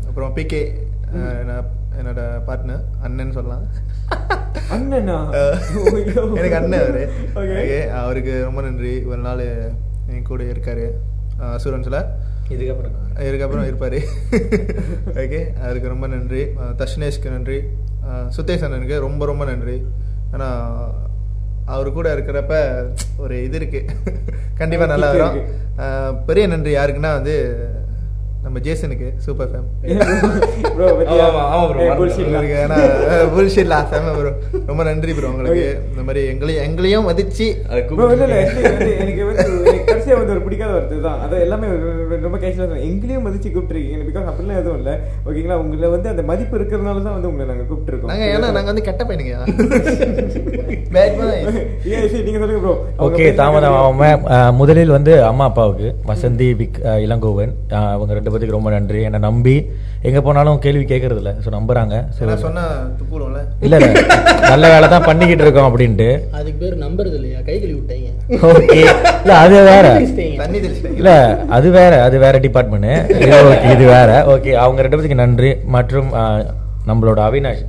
அப்புறம் பிகே என்னோட பார்ட்னர் அண்ணன் சொல்லலாம் அண்ணனா. <laughs> எனக்கு அண்ணன் அவரு. Okay. ஓகே அவருக்கு ரொம்ப நன்றி. ஒரு நாள் என் கூட இருக்காரு அசூரன்ஸில் இதுக்கப்புறம். இதுக்கப்புறம் <laughs> இருப்பார். ஓகே <laughs> அவருக்கு ரொம்ப நன்றி. தஷ்னேஷ்க்கு நன்றி. சுத்தேஷ் அண்ணனுக்கு ரொம்ப ரொம்ப நன்றி. ஏன்னா அவர் கூட இருக்கிறப்ப ஒரு இது இருக்கு. கண்டிப்பாக நல்லா வரும். பெரிய நன்றி யாருக்குன்னா வந்து நம்ம ஜேசனுக்கு சூப்பர் ஃபேம் <laughs> Bro, பத்தியா? ஆமா, ஆமா bro, ஏய், மறந்துட்டேன். bullshit தான். உங்களுக்கு ஏன்னா புல்ஷிட்லா செம ப்ரோ ரொம்ப நன்றி ப்ரோ உங்களுக்கு. இந்த மாதிரி எங்களையும் எங்களையும் மதிச்சு எனக்கு எனக்கு வந்து ஒரு பிடிக்காத வார்த்தை தான் அது எல்லாமே ரொம்ப கேஷுவலாக எங்களையும் மதிச்சு கூப்பிட்டுருக்கீங்க. பிகாஸ் அப்படிலாம் எதுவும் இல்லை. ஓகேங்களா உங்களை வந்து அந்த மதிப்பு இருக்கிறதுனால தான் வந்து உங்களை நாங்கள் கூப்பிட்டுருக்கோம். நாங்க ஏன்னா நாங்க வந்து கெட்ட பையனுங்க. <laughs> நீங்க சொல்லுங்க ப்ரோ ஓகே தாமதம். முதலில் வந்து அம்மா அப்பாவுக்கு. வசந்தி விக் இளங்கோவன். அவங்க ரெண்டு பேத்துக்கு ரொம்ப நன்றி. என்னை நம்பி எங்க போனாலும் கேள்வி கேட்கறது இல்ல ஸோ நம்புறாங்க So, நான் சொன்னா இல்ல இல்ல. நல்ல வேலை தான் பண்ணிக்கிட்டு இருக்கோம் அப்படின்ட்டு. அதுக்கு பேர் நம்புறது இல்லையா? கை கழுவி விட்டாங்க. ஓகே. இல்ல அது வேற. இல்ல அது வேற. அது வேற டிபார்ட்மெண்ட் இது வேற. ஓகே அவங்க ரெண்டு பேத்துக்கு நன்றி. மற்றும் நம்மளோட அவினாஷ்.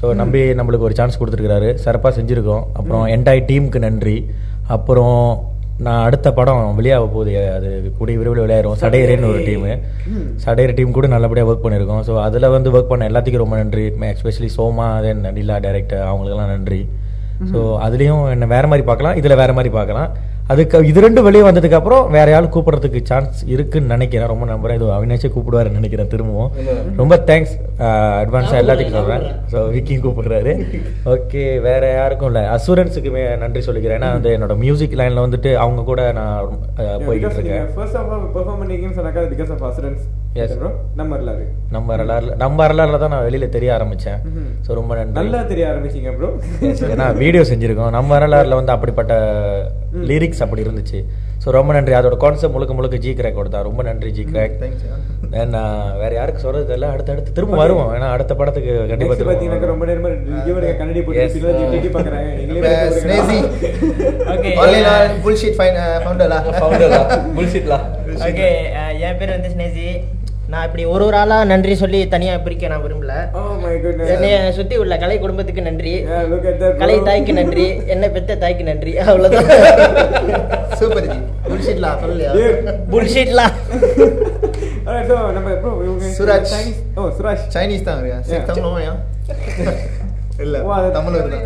ஸோ நம்பி நம்மளுக்கு ஒரு சான்ஸ் கொடுத்துருக்காரு சிறப்பாக செஞ்சுருக்கோம். அப்புறம் என்டையர் டீமுக்கு நன்றி. அப்புறம் நான் அடுத்த படம் வெளியாக போகுது. அது கூடிய விரைவில் விளையாடுறோம் சடையரேன்னு ஒரு டீமு. சடையர் டீம் கூட நல்லபடியாக ஒர்க் பண்ணியிருக்கோம். ஸோ அதில் வந்து ஒர்க் பண்ண எல்லாத்துக்கும் ரொம்ப நன்றி. எஸ்பெஷலி சோமா தென் நிலா டைரக்டர் அவங்களுக்கெல்லாம் நன்றி. ஸோ அதுலேயும் என்ன வேற மாதிரி பார்க்கலாம் இதில் வேற மாதிரி பார்க்கலாம். அதுக்கு இது ரெண்டும் வெளியே வந்ததுக்கு அப்புறம் வேற யாரும் கூப்பிடுறதுக்கு சான்ஸ் இருக்குன்னு நினைக்கிறேன். ரொம்ப நம்புறேன். இது அவினாஷே கூப்பிடுவாருன்னு நினைக்கிறேன் திரும்பவும். ரொம்ப தேங்க்ஸ் அட்வான்ஸாக எல்லாத்துக்கும் சொல்கிறேன் ஸோ விக்கியும் கூப்பிடுறாரு. ஓகே வேற யாருக்கும் இல்லை. அசூரன்ஸுக்குமே நன்றி சொல்லிக்கிறேன். ஏன்னா வந்து என்னோட மியூசிக் லைனில் வந்துட்டு அவங்க கூட நான் அஹ், போய்கிட்டு இருக்கேன். Yes. ப்ரோ நம்ம வரலாறு. நம்ம வரலாறுல நம்ம வரலாறுல தான் நான் வெளியில தெரிய ஆரம்பிச்சேன். ஸோ ரொம்ப நன்றி. நல்லா தெரிய ஆரம்பிச்சீங்க ப்ரோ Yes, ஏன்னா வீடியோ செஞ்சிருக்கோம். நம்ம வரலாறுல வந்து அப்படிப்பட்ட லிரிக்ஸ் அப்படி இருந்துச்சு. ஸோ ரொம்ப நன்றி. அதோட கான்செப்ட் முழுக்க முழுக்க ஜி கிராக் தான். ரொம்ப நன்றி ஜி கிராக் தென் வேற யாருக்கு சொல்றது தெரியல. அடுத்து அடுத்து திரும்ப வருவோம். ஏன்னா அடுத்த படத்துக்கு கண்டிப்பா நெக்ஸ்ட் பாத்தீங்கன்னா திரும்ப ரொம்ப நேரமா ரிவ்யூவருங்க கண்ணாடி போட்டு Yes. பின்னாடி டிடி பார்க்கறாங்க நீங்களே ஸ்னேசி Okay. ஆன்லைன் புல்ஷீட் ஃபைன் ஃபவுண்டர்லா ஃபவுண்டர்லா புல்ஷிட்லா ஓகே என் பேர் வந்து ஸ்னேசி நான் இப்படி ஒரு ஒரு ஆளாக நன்றி சொல்லி தனியாக பிரிக்க நான் விரும்பல. என்னைய சுற்றி உள்ள கலை குடும்பத்துக்கு நன்றி. கலை தாய்க்கு நன்றி. என்ன பெத்த தாய்க்கு நன்றி. அவ்வளோதான் சூப்பர் சொல்லலையா? புல்ஷீட்லாம் சுராஜ் ஓ சுராஜ் சைனீஸ் தான் தமிழ் இல்ல தமிழ் இருந்தா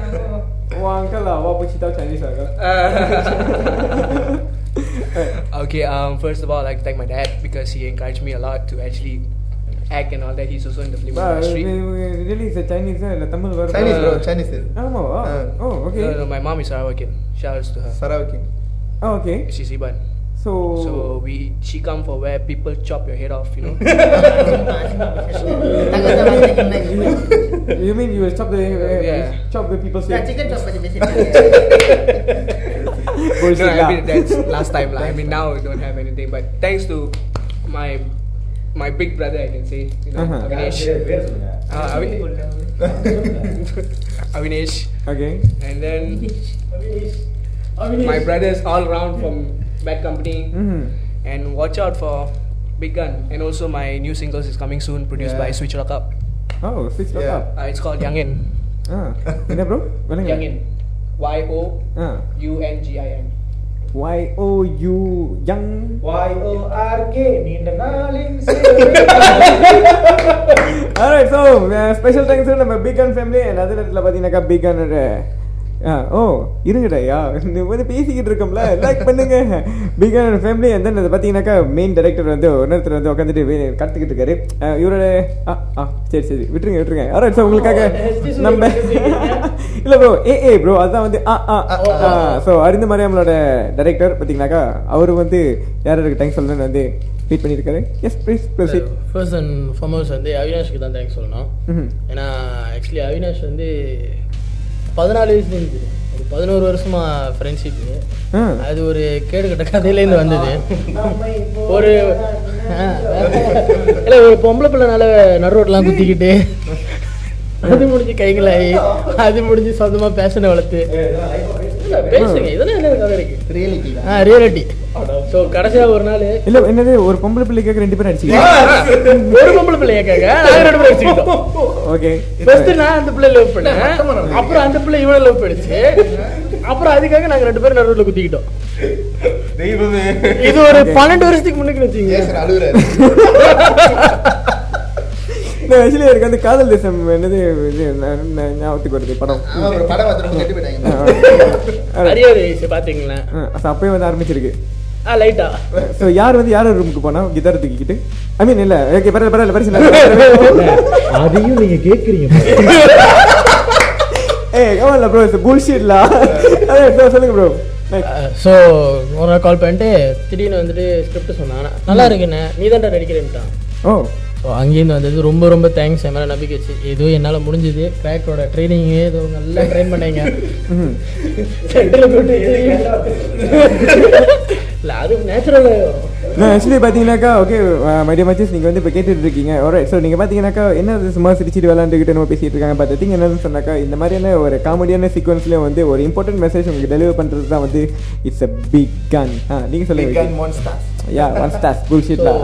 உன் அங்கிள் அவ போய் Sita Chinese uncle <laughs> okay, um, first of all, I'd like to thank my dad because he encouraged me a lot to actually act and all that. He's also in the film industry. really, is a Chinese or Tamil? Verb? Chinese, bro. Uh, Chinese. Oh, no, oh, uh, oh, okay. No, no, my mom is Sarawakian. Shout out to her. Sarawakian. Oh, okay. She's Iban. So, so we she come for where people chop your head off, you know. <laughs> <laughs> you mean you will chop the uh, yeah. chop the people's head? Yeah, chicken chop basically no, I mean, that's last time. Like, I mean, now we don't have anything. But thanks to my my big brother, I can say, you know, uh-huh. Avinash. Uh, <laughs> Avinash. Okay. And then my brothers all around from Bad Company. Mm-hmm. And watch out for Big Gun. And also my new singles is coming soon, produced yeah. by Switch Rock Up. Oh, Switch Rock yeah. Up. Uh, it's called Youngin. Ah, uh, bro? Youngin. Y O ah U N G I N. Y O U young YORK நீண்ட நாளின் Alright, so uh, special thanks to நம்ம big and family and அதே நேரத்தில் பார்த்தீங்கன்னாக்கா big and ஓ இருங்கடா யா நீ வந்து பேசிக்கிட்டு இருக்கோம்ல லைக் பண்ணுங்க. பிக் ஃபேமிலி then அது பார்த்தீங்கன்னாக்கா மெயின் டைரக்டர் வந்து இன்னொருத்தர் வந்து உட்காந்துட்டு கற்றுக்கிட்டு இருக்காரு. இவரோட ஆ ஆ சரி சரி விட்டுருங்க விட்டுருங்க. Alright so உங்களுக்காக நம்ம இல்ல ப்ரோ ஏ ஏ ப்ரோ அதான் வந்து ஆ ஆ ஸோ அரிந்து மரியாமலோட டைரக்டர் பார்த்தீங்கன்னாக்கா அவர் வந்து யாருக்கு தேங்க்ஸ் சொல்லணும்னு வந்து ட்வீட் பண்ணியிருக்காரு. Yes please proceed first and foremost வந்து அவினாஷ்க்கு தான் தேங்க்ஸ் சொல்லணும். ஏன்னா ஆக்சுவலி அவினாஷ் வந்து பதினாலு வயசுலேருந்து ஒரு பதினோரு வருஷமா ஃப்ரெண்ட்ஷிப்பு அது ஒரு கேடுகட்ட கதையிலேருந்து வந்தது. ஒரு இல்ல ஒரு பொம்பளை பிள்ளைனால நடு ரோட்லாம் குத்திக்கிட்டு அது முடிஞ்சு கைகளாகி அது முடிஞ்சு சொந்தமா பேஷனை வளர்த்து. ரியலிட்டி ஸோ கடைசியா ஒரு நாள் இல்ல என்னது ஒரு பொம்பளை பிள்ளைக்காக ரெண்டு பேரும் அடிச்சுக்கலாம் ஒரு பொம்பளை நாங்க ரெண்டு பேரும் வச்சுக்கிட்டோம் ஓகே. ஃபர்ஸ்ட் நான் அந்த பிள்ளை லவ் பண்ணேன். அப்புறம் அந்த பிள்ளை இவனை லவ் பண்ணிச்சு. அப்புறம் அதுக்காக நாங்க ரெண்டு பேரும் நடுவில் குத்திக்கிட்டோம். தெய்வமே. இது ஒரு பன்னெண்டு வருஷத்துக்கு முன்னுக்கு வச்சுங்க அழுகுறாரு ஆக்சுவலி எனக்கு வந்து காதல் தேசம் என்னது இது நான் நான் ஞாபகத்துக்கு வருது படம். so <laughs> அப்பவே வந்து ஆரம்பிச்சிருக்கு. ஆ லைட்டா ஸோ யார் வந்து யார் ரூமுக்கு போனா கிதார் தூக்கிக்கிட்டு? ஐ மீன் இல்ல ஓகே பரவாயில்ல பரவாயில்ல பிரச்சனை அதையும் நீங்க கேக்குறீங்க. <laughs> ஏய் கவலை ப்ரோ இட்ஸ் புல்ஷிட்லா அதே so சொல்லுங்க ப்ரோ ஸோ ஒரு நாள் கால் பண்ணிட்டு திடீர்னு வந்துட்டு ஸ்கிரிப்ட் சொன்னான். நல்லா இருக்குண்ணே நீ தான்டா நடிக்கிறேன்ட்டான். ஓ ஸோ அங்கேருந்து வந்தது ரொம்ப ரொம்ப தேங்க்ஸ் என் மேலே நம்பிக்கை வச்சு ஏதோ என்னால் முடிஞ்சது. கிராக்கோட ட்ரைனிங்கு ஏதோ நல்லா ட்ரெயின் பண்ணீங்க. சென்டரில் போட்டு இல்லை அது நேச்சுரலாக ஆக்சுவலி பார்த்தீங்கன்னாக்கா ஓகே மைடியா மச்சஸ் நீங்கள் வந்து இப்போ கேட்டுட்டு இருக்கீங்க ஒரு ஸோ நீங்கள் பார்த்தீங்கன்னாக்கா என்ன சும்மா சிரிச்சிட்டு விளாண்டுக்கிட்டு நம்ம பேசிட்டு இருக்காங்க. பட் திங் என்னன்னு சொன்னாக்கா இந்த மாதிரியான ஒரு காமெடியான சீக்வன்ஸ்லேயும் வந்து ஒரு இம்பார்ட்டன்ட் மெசேஜ் உங்களுக்கு டெலிவர் பண்ணுறது தான் வந்து இட்ஸ் அ பிக் கன் ஆ நீங்கள் சொல்லுங்க மான்ஸ்டர் யா ஒன் ஸ்டாஸ் புல்ஷிட்லா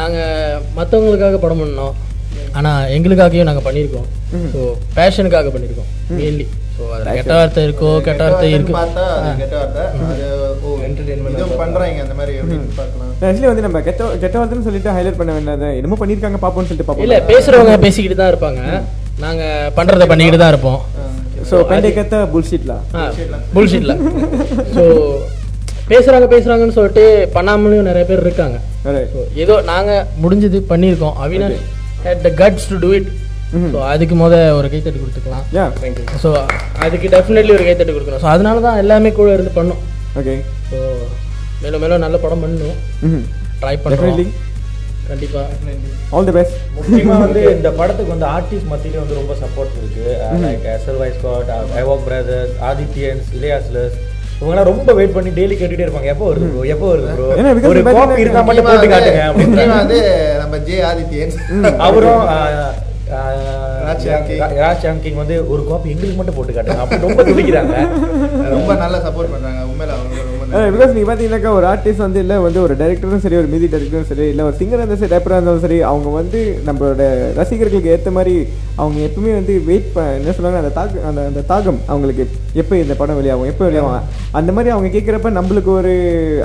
நாங்கள் மற்றவங்களுக்காக படம் பண்ணோம். ஆனால் எங்களுக்காகவும் நாங்கள் பண்ணியிருக்கோம் ஸோ பேஷனுக்காக பண்ணியிருக்கோம் மெயின்லி ஸோ அதில் கெட்ட வார்த்தை இருக்கோ கெட்ட வார்த்தை இருக்கு. பார்த்தா அது கெட்ட வார்த்தை. அது ஓ Entertainment இதுவும் பண்றாங்க அந்த மாதிரி ஆக்சுவலி வந்து நம்ம கெட்ட கெட்ட வார்த்தைன்னு சொல்லிட்டு ஹைலைட் பண்ண வேண்டாத என்னமோ பண்ணியிருக்காங்க பார்ப்போம்னு சொல்லிட்டு இல்லை பார்ப்போம் பேசுகிறவங்க பேசிக்கிட்டு தான் இருப்பாங்க. நாங்கள் பண்ணுறதை பண்ணிக்கிட்டு தான் இருப்போம். ஸோ பெண்டை கத்த புல்ஷிட்லா புல்ஷிட்ல ஸோ பேசுறாங்க பேசுறாங்கன்னு சொல்லிட்டு பண்ணாமலும் நிறைய பேர் இருக்காங்க. ஏதோ நாங்க முடிஞ்சது பண்ணியிருக்கோம். Avinash had the guts to do it so அதுக்கு முத ஒரு கைத்தட்டு கொடுத்துக்கலாம். யா ஸோ அதுக்கு டெஃபினெட்லி ஒரு கைத்தட்டு கொடுக்கணும். ஸோ அதனால தான் எல்லாமே கூட இருந்து பண்ணோம். ஓகே ஸோ மேலும் மேலும் நல்ல படம் பண்ணணும் ம் ட்ரை டெஃபினெட்லி பண்ணுறோம் கண்டிப்பா. ஆல் தி பெஸ்ட் முக்கியமா வந்து <laughs> இந்த படத்துக்கு வந்து ஆர்டிஸ்ட் மத்தியில வந்து ரொம்ப சப்போர்ட் இருக்கு. லைக் எஸ்எல்வை ஸ்காட் ஐவாக் பிரதர்ஸ் ஆதித்யன்ஸ் இளையாஸ்லஸ் இவங்கலாம் ரொம்ப வெயிட் பண்ணி டெய்லி கேட்டுட்டே இருப்பாங்க. எப்போ வருது ப்ரோ எப்போ வருது ப்ரோ ஒரு காப்பி இருந்தா மட்டும் போட்டு காட்டுங்க அப்படின்னு வந்து நம்ம ஜே ஆதித்யன். அவரும் ராஜ் யாங்கிங் வந்து ஒரு காப்பி எங்களுக்கு மட்டும் போட்டு காட்டுங்க. அப்படி ரொம்ப துடிக்கிறாங்க. ரொம்ப நல்லா சப்போர்ட் பண்றாங்க. உண்மையில அவங்க. பிகாஸ் நீங்க பாத்தீங்கன்னாக்கா ஒரு ஆர்டிஸ்ட் வந்து இல்ல வந்து ஒரு டைரக்டரும் சரி ஒரு மியூசிக் டைரக்டரும் சரி இல்ல ஒரு சிங்கர் இருந்தாலும் சரி ரேப்பரா இருந்தாலும் சரி அவங்க வந்து நம்மளோட ரசிகர்களுக்கு ஏத்த மாதிரி அவங்க எப்பவுமே வந்து வெயிட் என்ன சொல்லுவாங்க அந்த தாக்க அந்த அந்த தாகம் அவங்களுக்கு எப்போ இந்த படம் வெளியாகும் எப்போ வெளியாகும் அந்த மாதிரி அவங்க கேட்குறப்ப நம்மளுக்கு ஒரு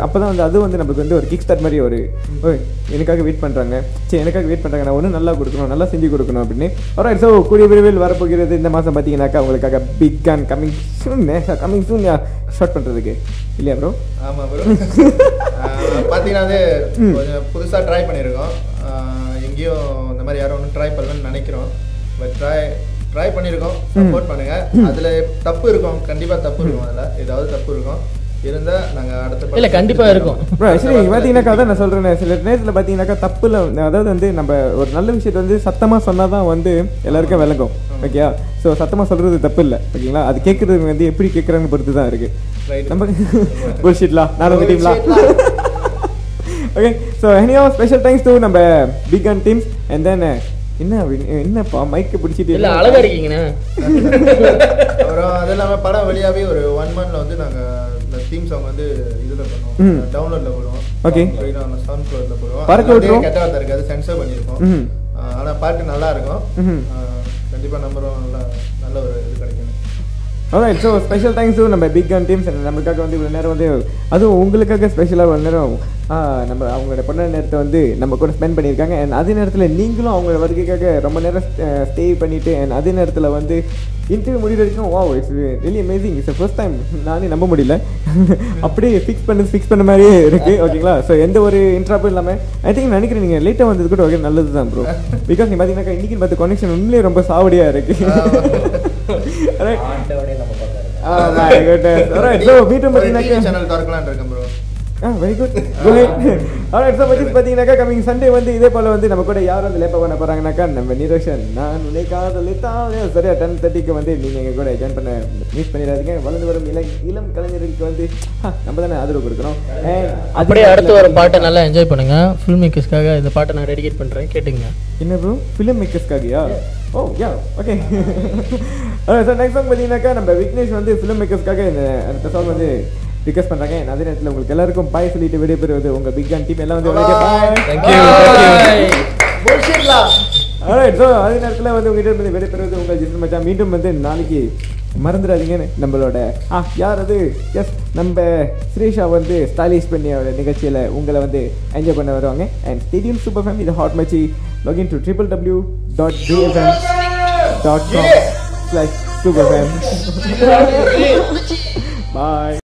அப்பதான் வந்து அது வந்து நம்மளுக்கு வந்து ஒரு கிக் ஸ்டார்ட் மாதிரி ஒரு ஓய் எனக்காக வெயிட் பண்றாங்க. சரி எனக்காக வெயிட் பண்றாங்க நான் ஒன்றும் நல்லா கொடுக்கணும் நல்லா செஞ்சு கொடுக்கணும் அப்படின்னு. ஒரு ஸோ கூடிய விரைவில் வரப்போகிறது இந்த மாதம் பார்த்தீங்கன்னாக்கா அவங்களுக்காக big and coming soon coming soon short பண்ணுறதுக்கு இல்லையா ப்ரோ ஆமா ப்ரோ பார்த்தீங்கன்னா வந்து கொஞ்சம் புதுசா ட்ரை பண்ணியிருக்கோம் ஆஹ் எங்கேயும் இந்த மாதிரி யாரும் ஒன்றும் ட்ரை பண்ணலன்னு நினைக்கிறோம். பட் ட்ரை ட்ரை பண்ணியிருக்கோம் சப்போர்ட் பண்ணுங்க. அதுல தப்பு இருக்கும். கண்டிப்பா தப்பு இருக்கும். அதுல ஏதாவது தப்பு இருக்கும். இருந்தா நாங்க அடுத்த இல்ல, கண்டிப்பா இருக்கும். ஆக்சுவலி நீங்கள் பார்த்தீங்கன்னாக்கா அதான் நான் சொல்கிறேன் சில நேரத்தில் பார்த்தீங்கன்னாக்கா தப்புல அதாவது வந்து நம்ம ஒரு நல்ல விஷயத்தை வந்து சத்தமாக சொன்னால் தான் வந்து எல்லாருக்கும் விளங்கும். ஓகே ஸோ சத்தமாக சொல்கிறது தப்பு இல்லை ஓகேங்களா அது கேட்குறது வந்து எப்படி கேட்குறாங்கன்னு பொறுத்து தான் இருக்குது Right. நம்ம புல்ஷீட்லாம் நான் டீம்லாம் okay so anyway special thanks to நம்ம big and teams and then என்ன என்னப்பா மைக்கை பிடிச்சிட்டு இல்ல அழகா இருக்கீங்கண்ணே. <laughs> அப்புறம் அது இல்லாம படம் வெளியாவே ஒரு ஒன் மந்த்ல வந்து நாங்க தீம் சாங் வந்து இதுல. பண்ணுவோம். டவுன்லோட்ல போடுவோம். Okay. சவுண்ட் க்ளோட்ல போடுவோம். பறக்க அதுல வந்து விட்டுரும். கெட்ட வார்த்தை இருக்காது சென்சர் பண்ணியிருக்கோம் ஆனா பாட்டு நல்லா இருக்கும். கண்டிப்பா நம்புறோம். நல்லா நல்ல ஒரு இது கிடைக்கும் alright ஸோ ஸ்பெஷல் தேங்க்ஸ் நம்ம பிக் அண்ட் டீம்ஸ் நம்மளுக்காக வந்து இவ்வளோ நேரம் வந்து அதுவும் உங்களுக்காக ஸ்பெஷலாக இவ்வளோ நேரம் நம்ம அவங்களோட பொண்ணு நேரத்தை வந்து நம்ம கூட ஸ்பெண்ட் பண்ணியிருக்காங்க. அண்ட் அதே நேரத்தில் நீங்களும் அவங்களோட வருகைக்காக ரொம்ப நேரம் ஸ்டே பண்ணிட்டு அண்ட் அதே நேரத்தில் வந்து இன்டர்வியூ முடிவு வரைக்கும் வா it's really amazing it's first time நானே நம்ப முடியல. <laughs> அப்படியே ஃபிக்ஸ் பண்ணி ஃபிக்ஸ் பண்ண மாதிரியே இருக்கு ஓகேங்களா ஸோ எந்த ஒரு இன்ட்ராப்பும் இல்லாமல் ஐ திங்க் நினைக்கிறேன் நீங்கள் லேட்டாக வந்தது கூட ஓகே நல்லது தான் ப்ரோ பிகாஸ் நீ பார்த்தீங்கன்னாக்கா இன்னைக்கு பார்த்து கனெக்ஷன் உண்மையிலேயே ரொம்ப சாவடியாக இருக்கு. <laughs> Alright. ஆண்டவனே நம்ம பார்த்தாரு Oh my goodness. Alright, so வீட்டும் பார்த்தீங்கன்னாக்கா சேனல் திறக்கலாம்னு இருக்கேன் bro ah very good alright so பற்றி பார்த்தீங்கன்னாக்கா கமிங் சண்டே வந்து இதே போல் வந்து நம்ம கூட யார் வந்து லேப்பா பண்ண போகிறாங்கனாக்கா நம்ம நிரோஷன். நான் உன்னை காதலித்தான் சரியா டென் தேர்ட்டிக்கு வந்து நீங்கள் எங்கள் கூட ஜாயின் பண்ண மீட் பண்ணிடாதீங்க. வளர்ந்து வரும் இளம் இளம் கலைஞர்களுக்கு வந்து நம்ம தானே ஆதரவு கொடுக்கணும். And அப்படியே அடுத்து வர நேரத்துல- பாட்டை நல்லா என்ஜாய் பண்ணுங்க. ஃபில்ம் மேக்கர்ஸ்க்காக இந்த பாட்டை நான் டெடிகேட் பண்றேன். கேட்டுங்க. என்ன ப்ரோ ஃபிலிம் மேக்கர்ஸ்க்காகயா ஓ yeah okay sir next song பார்த்தீங்கன்னாக்கா நம்ம விக்னேஷ் வந்து ஃபிலிம் மேக்கர்ஸ்க்காக இந்த சாங் வந்து ரிக்வஸ்ட் பண்ணுறாங்க அதே நேரத்தில் உங்களுக்கு எல்லாருக்கும் பாய் சொல்லிட்டு விடைபெறுவது உங்கள் பிக் அண்ட் டீம் எல்லாம் வந்து அதே நேரத்தில் வந்து உங்ககிட்ட இருந்து விடைபெறுவது உங்கள் ஜிஸ்ட் மச்சான் மீண்டும் வந்து நாளைக்கு மறந்துடாதீங்கன்னு நம்மளோட ஆ யார் அது எஸ் நம்ம ஸ்ரீஷா வந்து ஸ்டைலிஷ் பண்ணி அவரோட நிகழ்ச்சியில் உங்களை வந்து என்ஜாய் பண்ண வருவாங்க. அண்ட் ஸ்டேடியம் சூப்பர் ஃபேம் இது ஹாட் மச்சி login to triple W dot GFM dot com slash super fame boy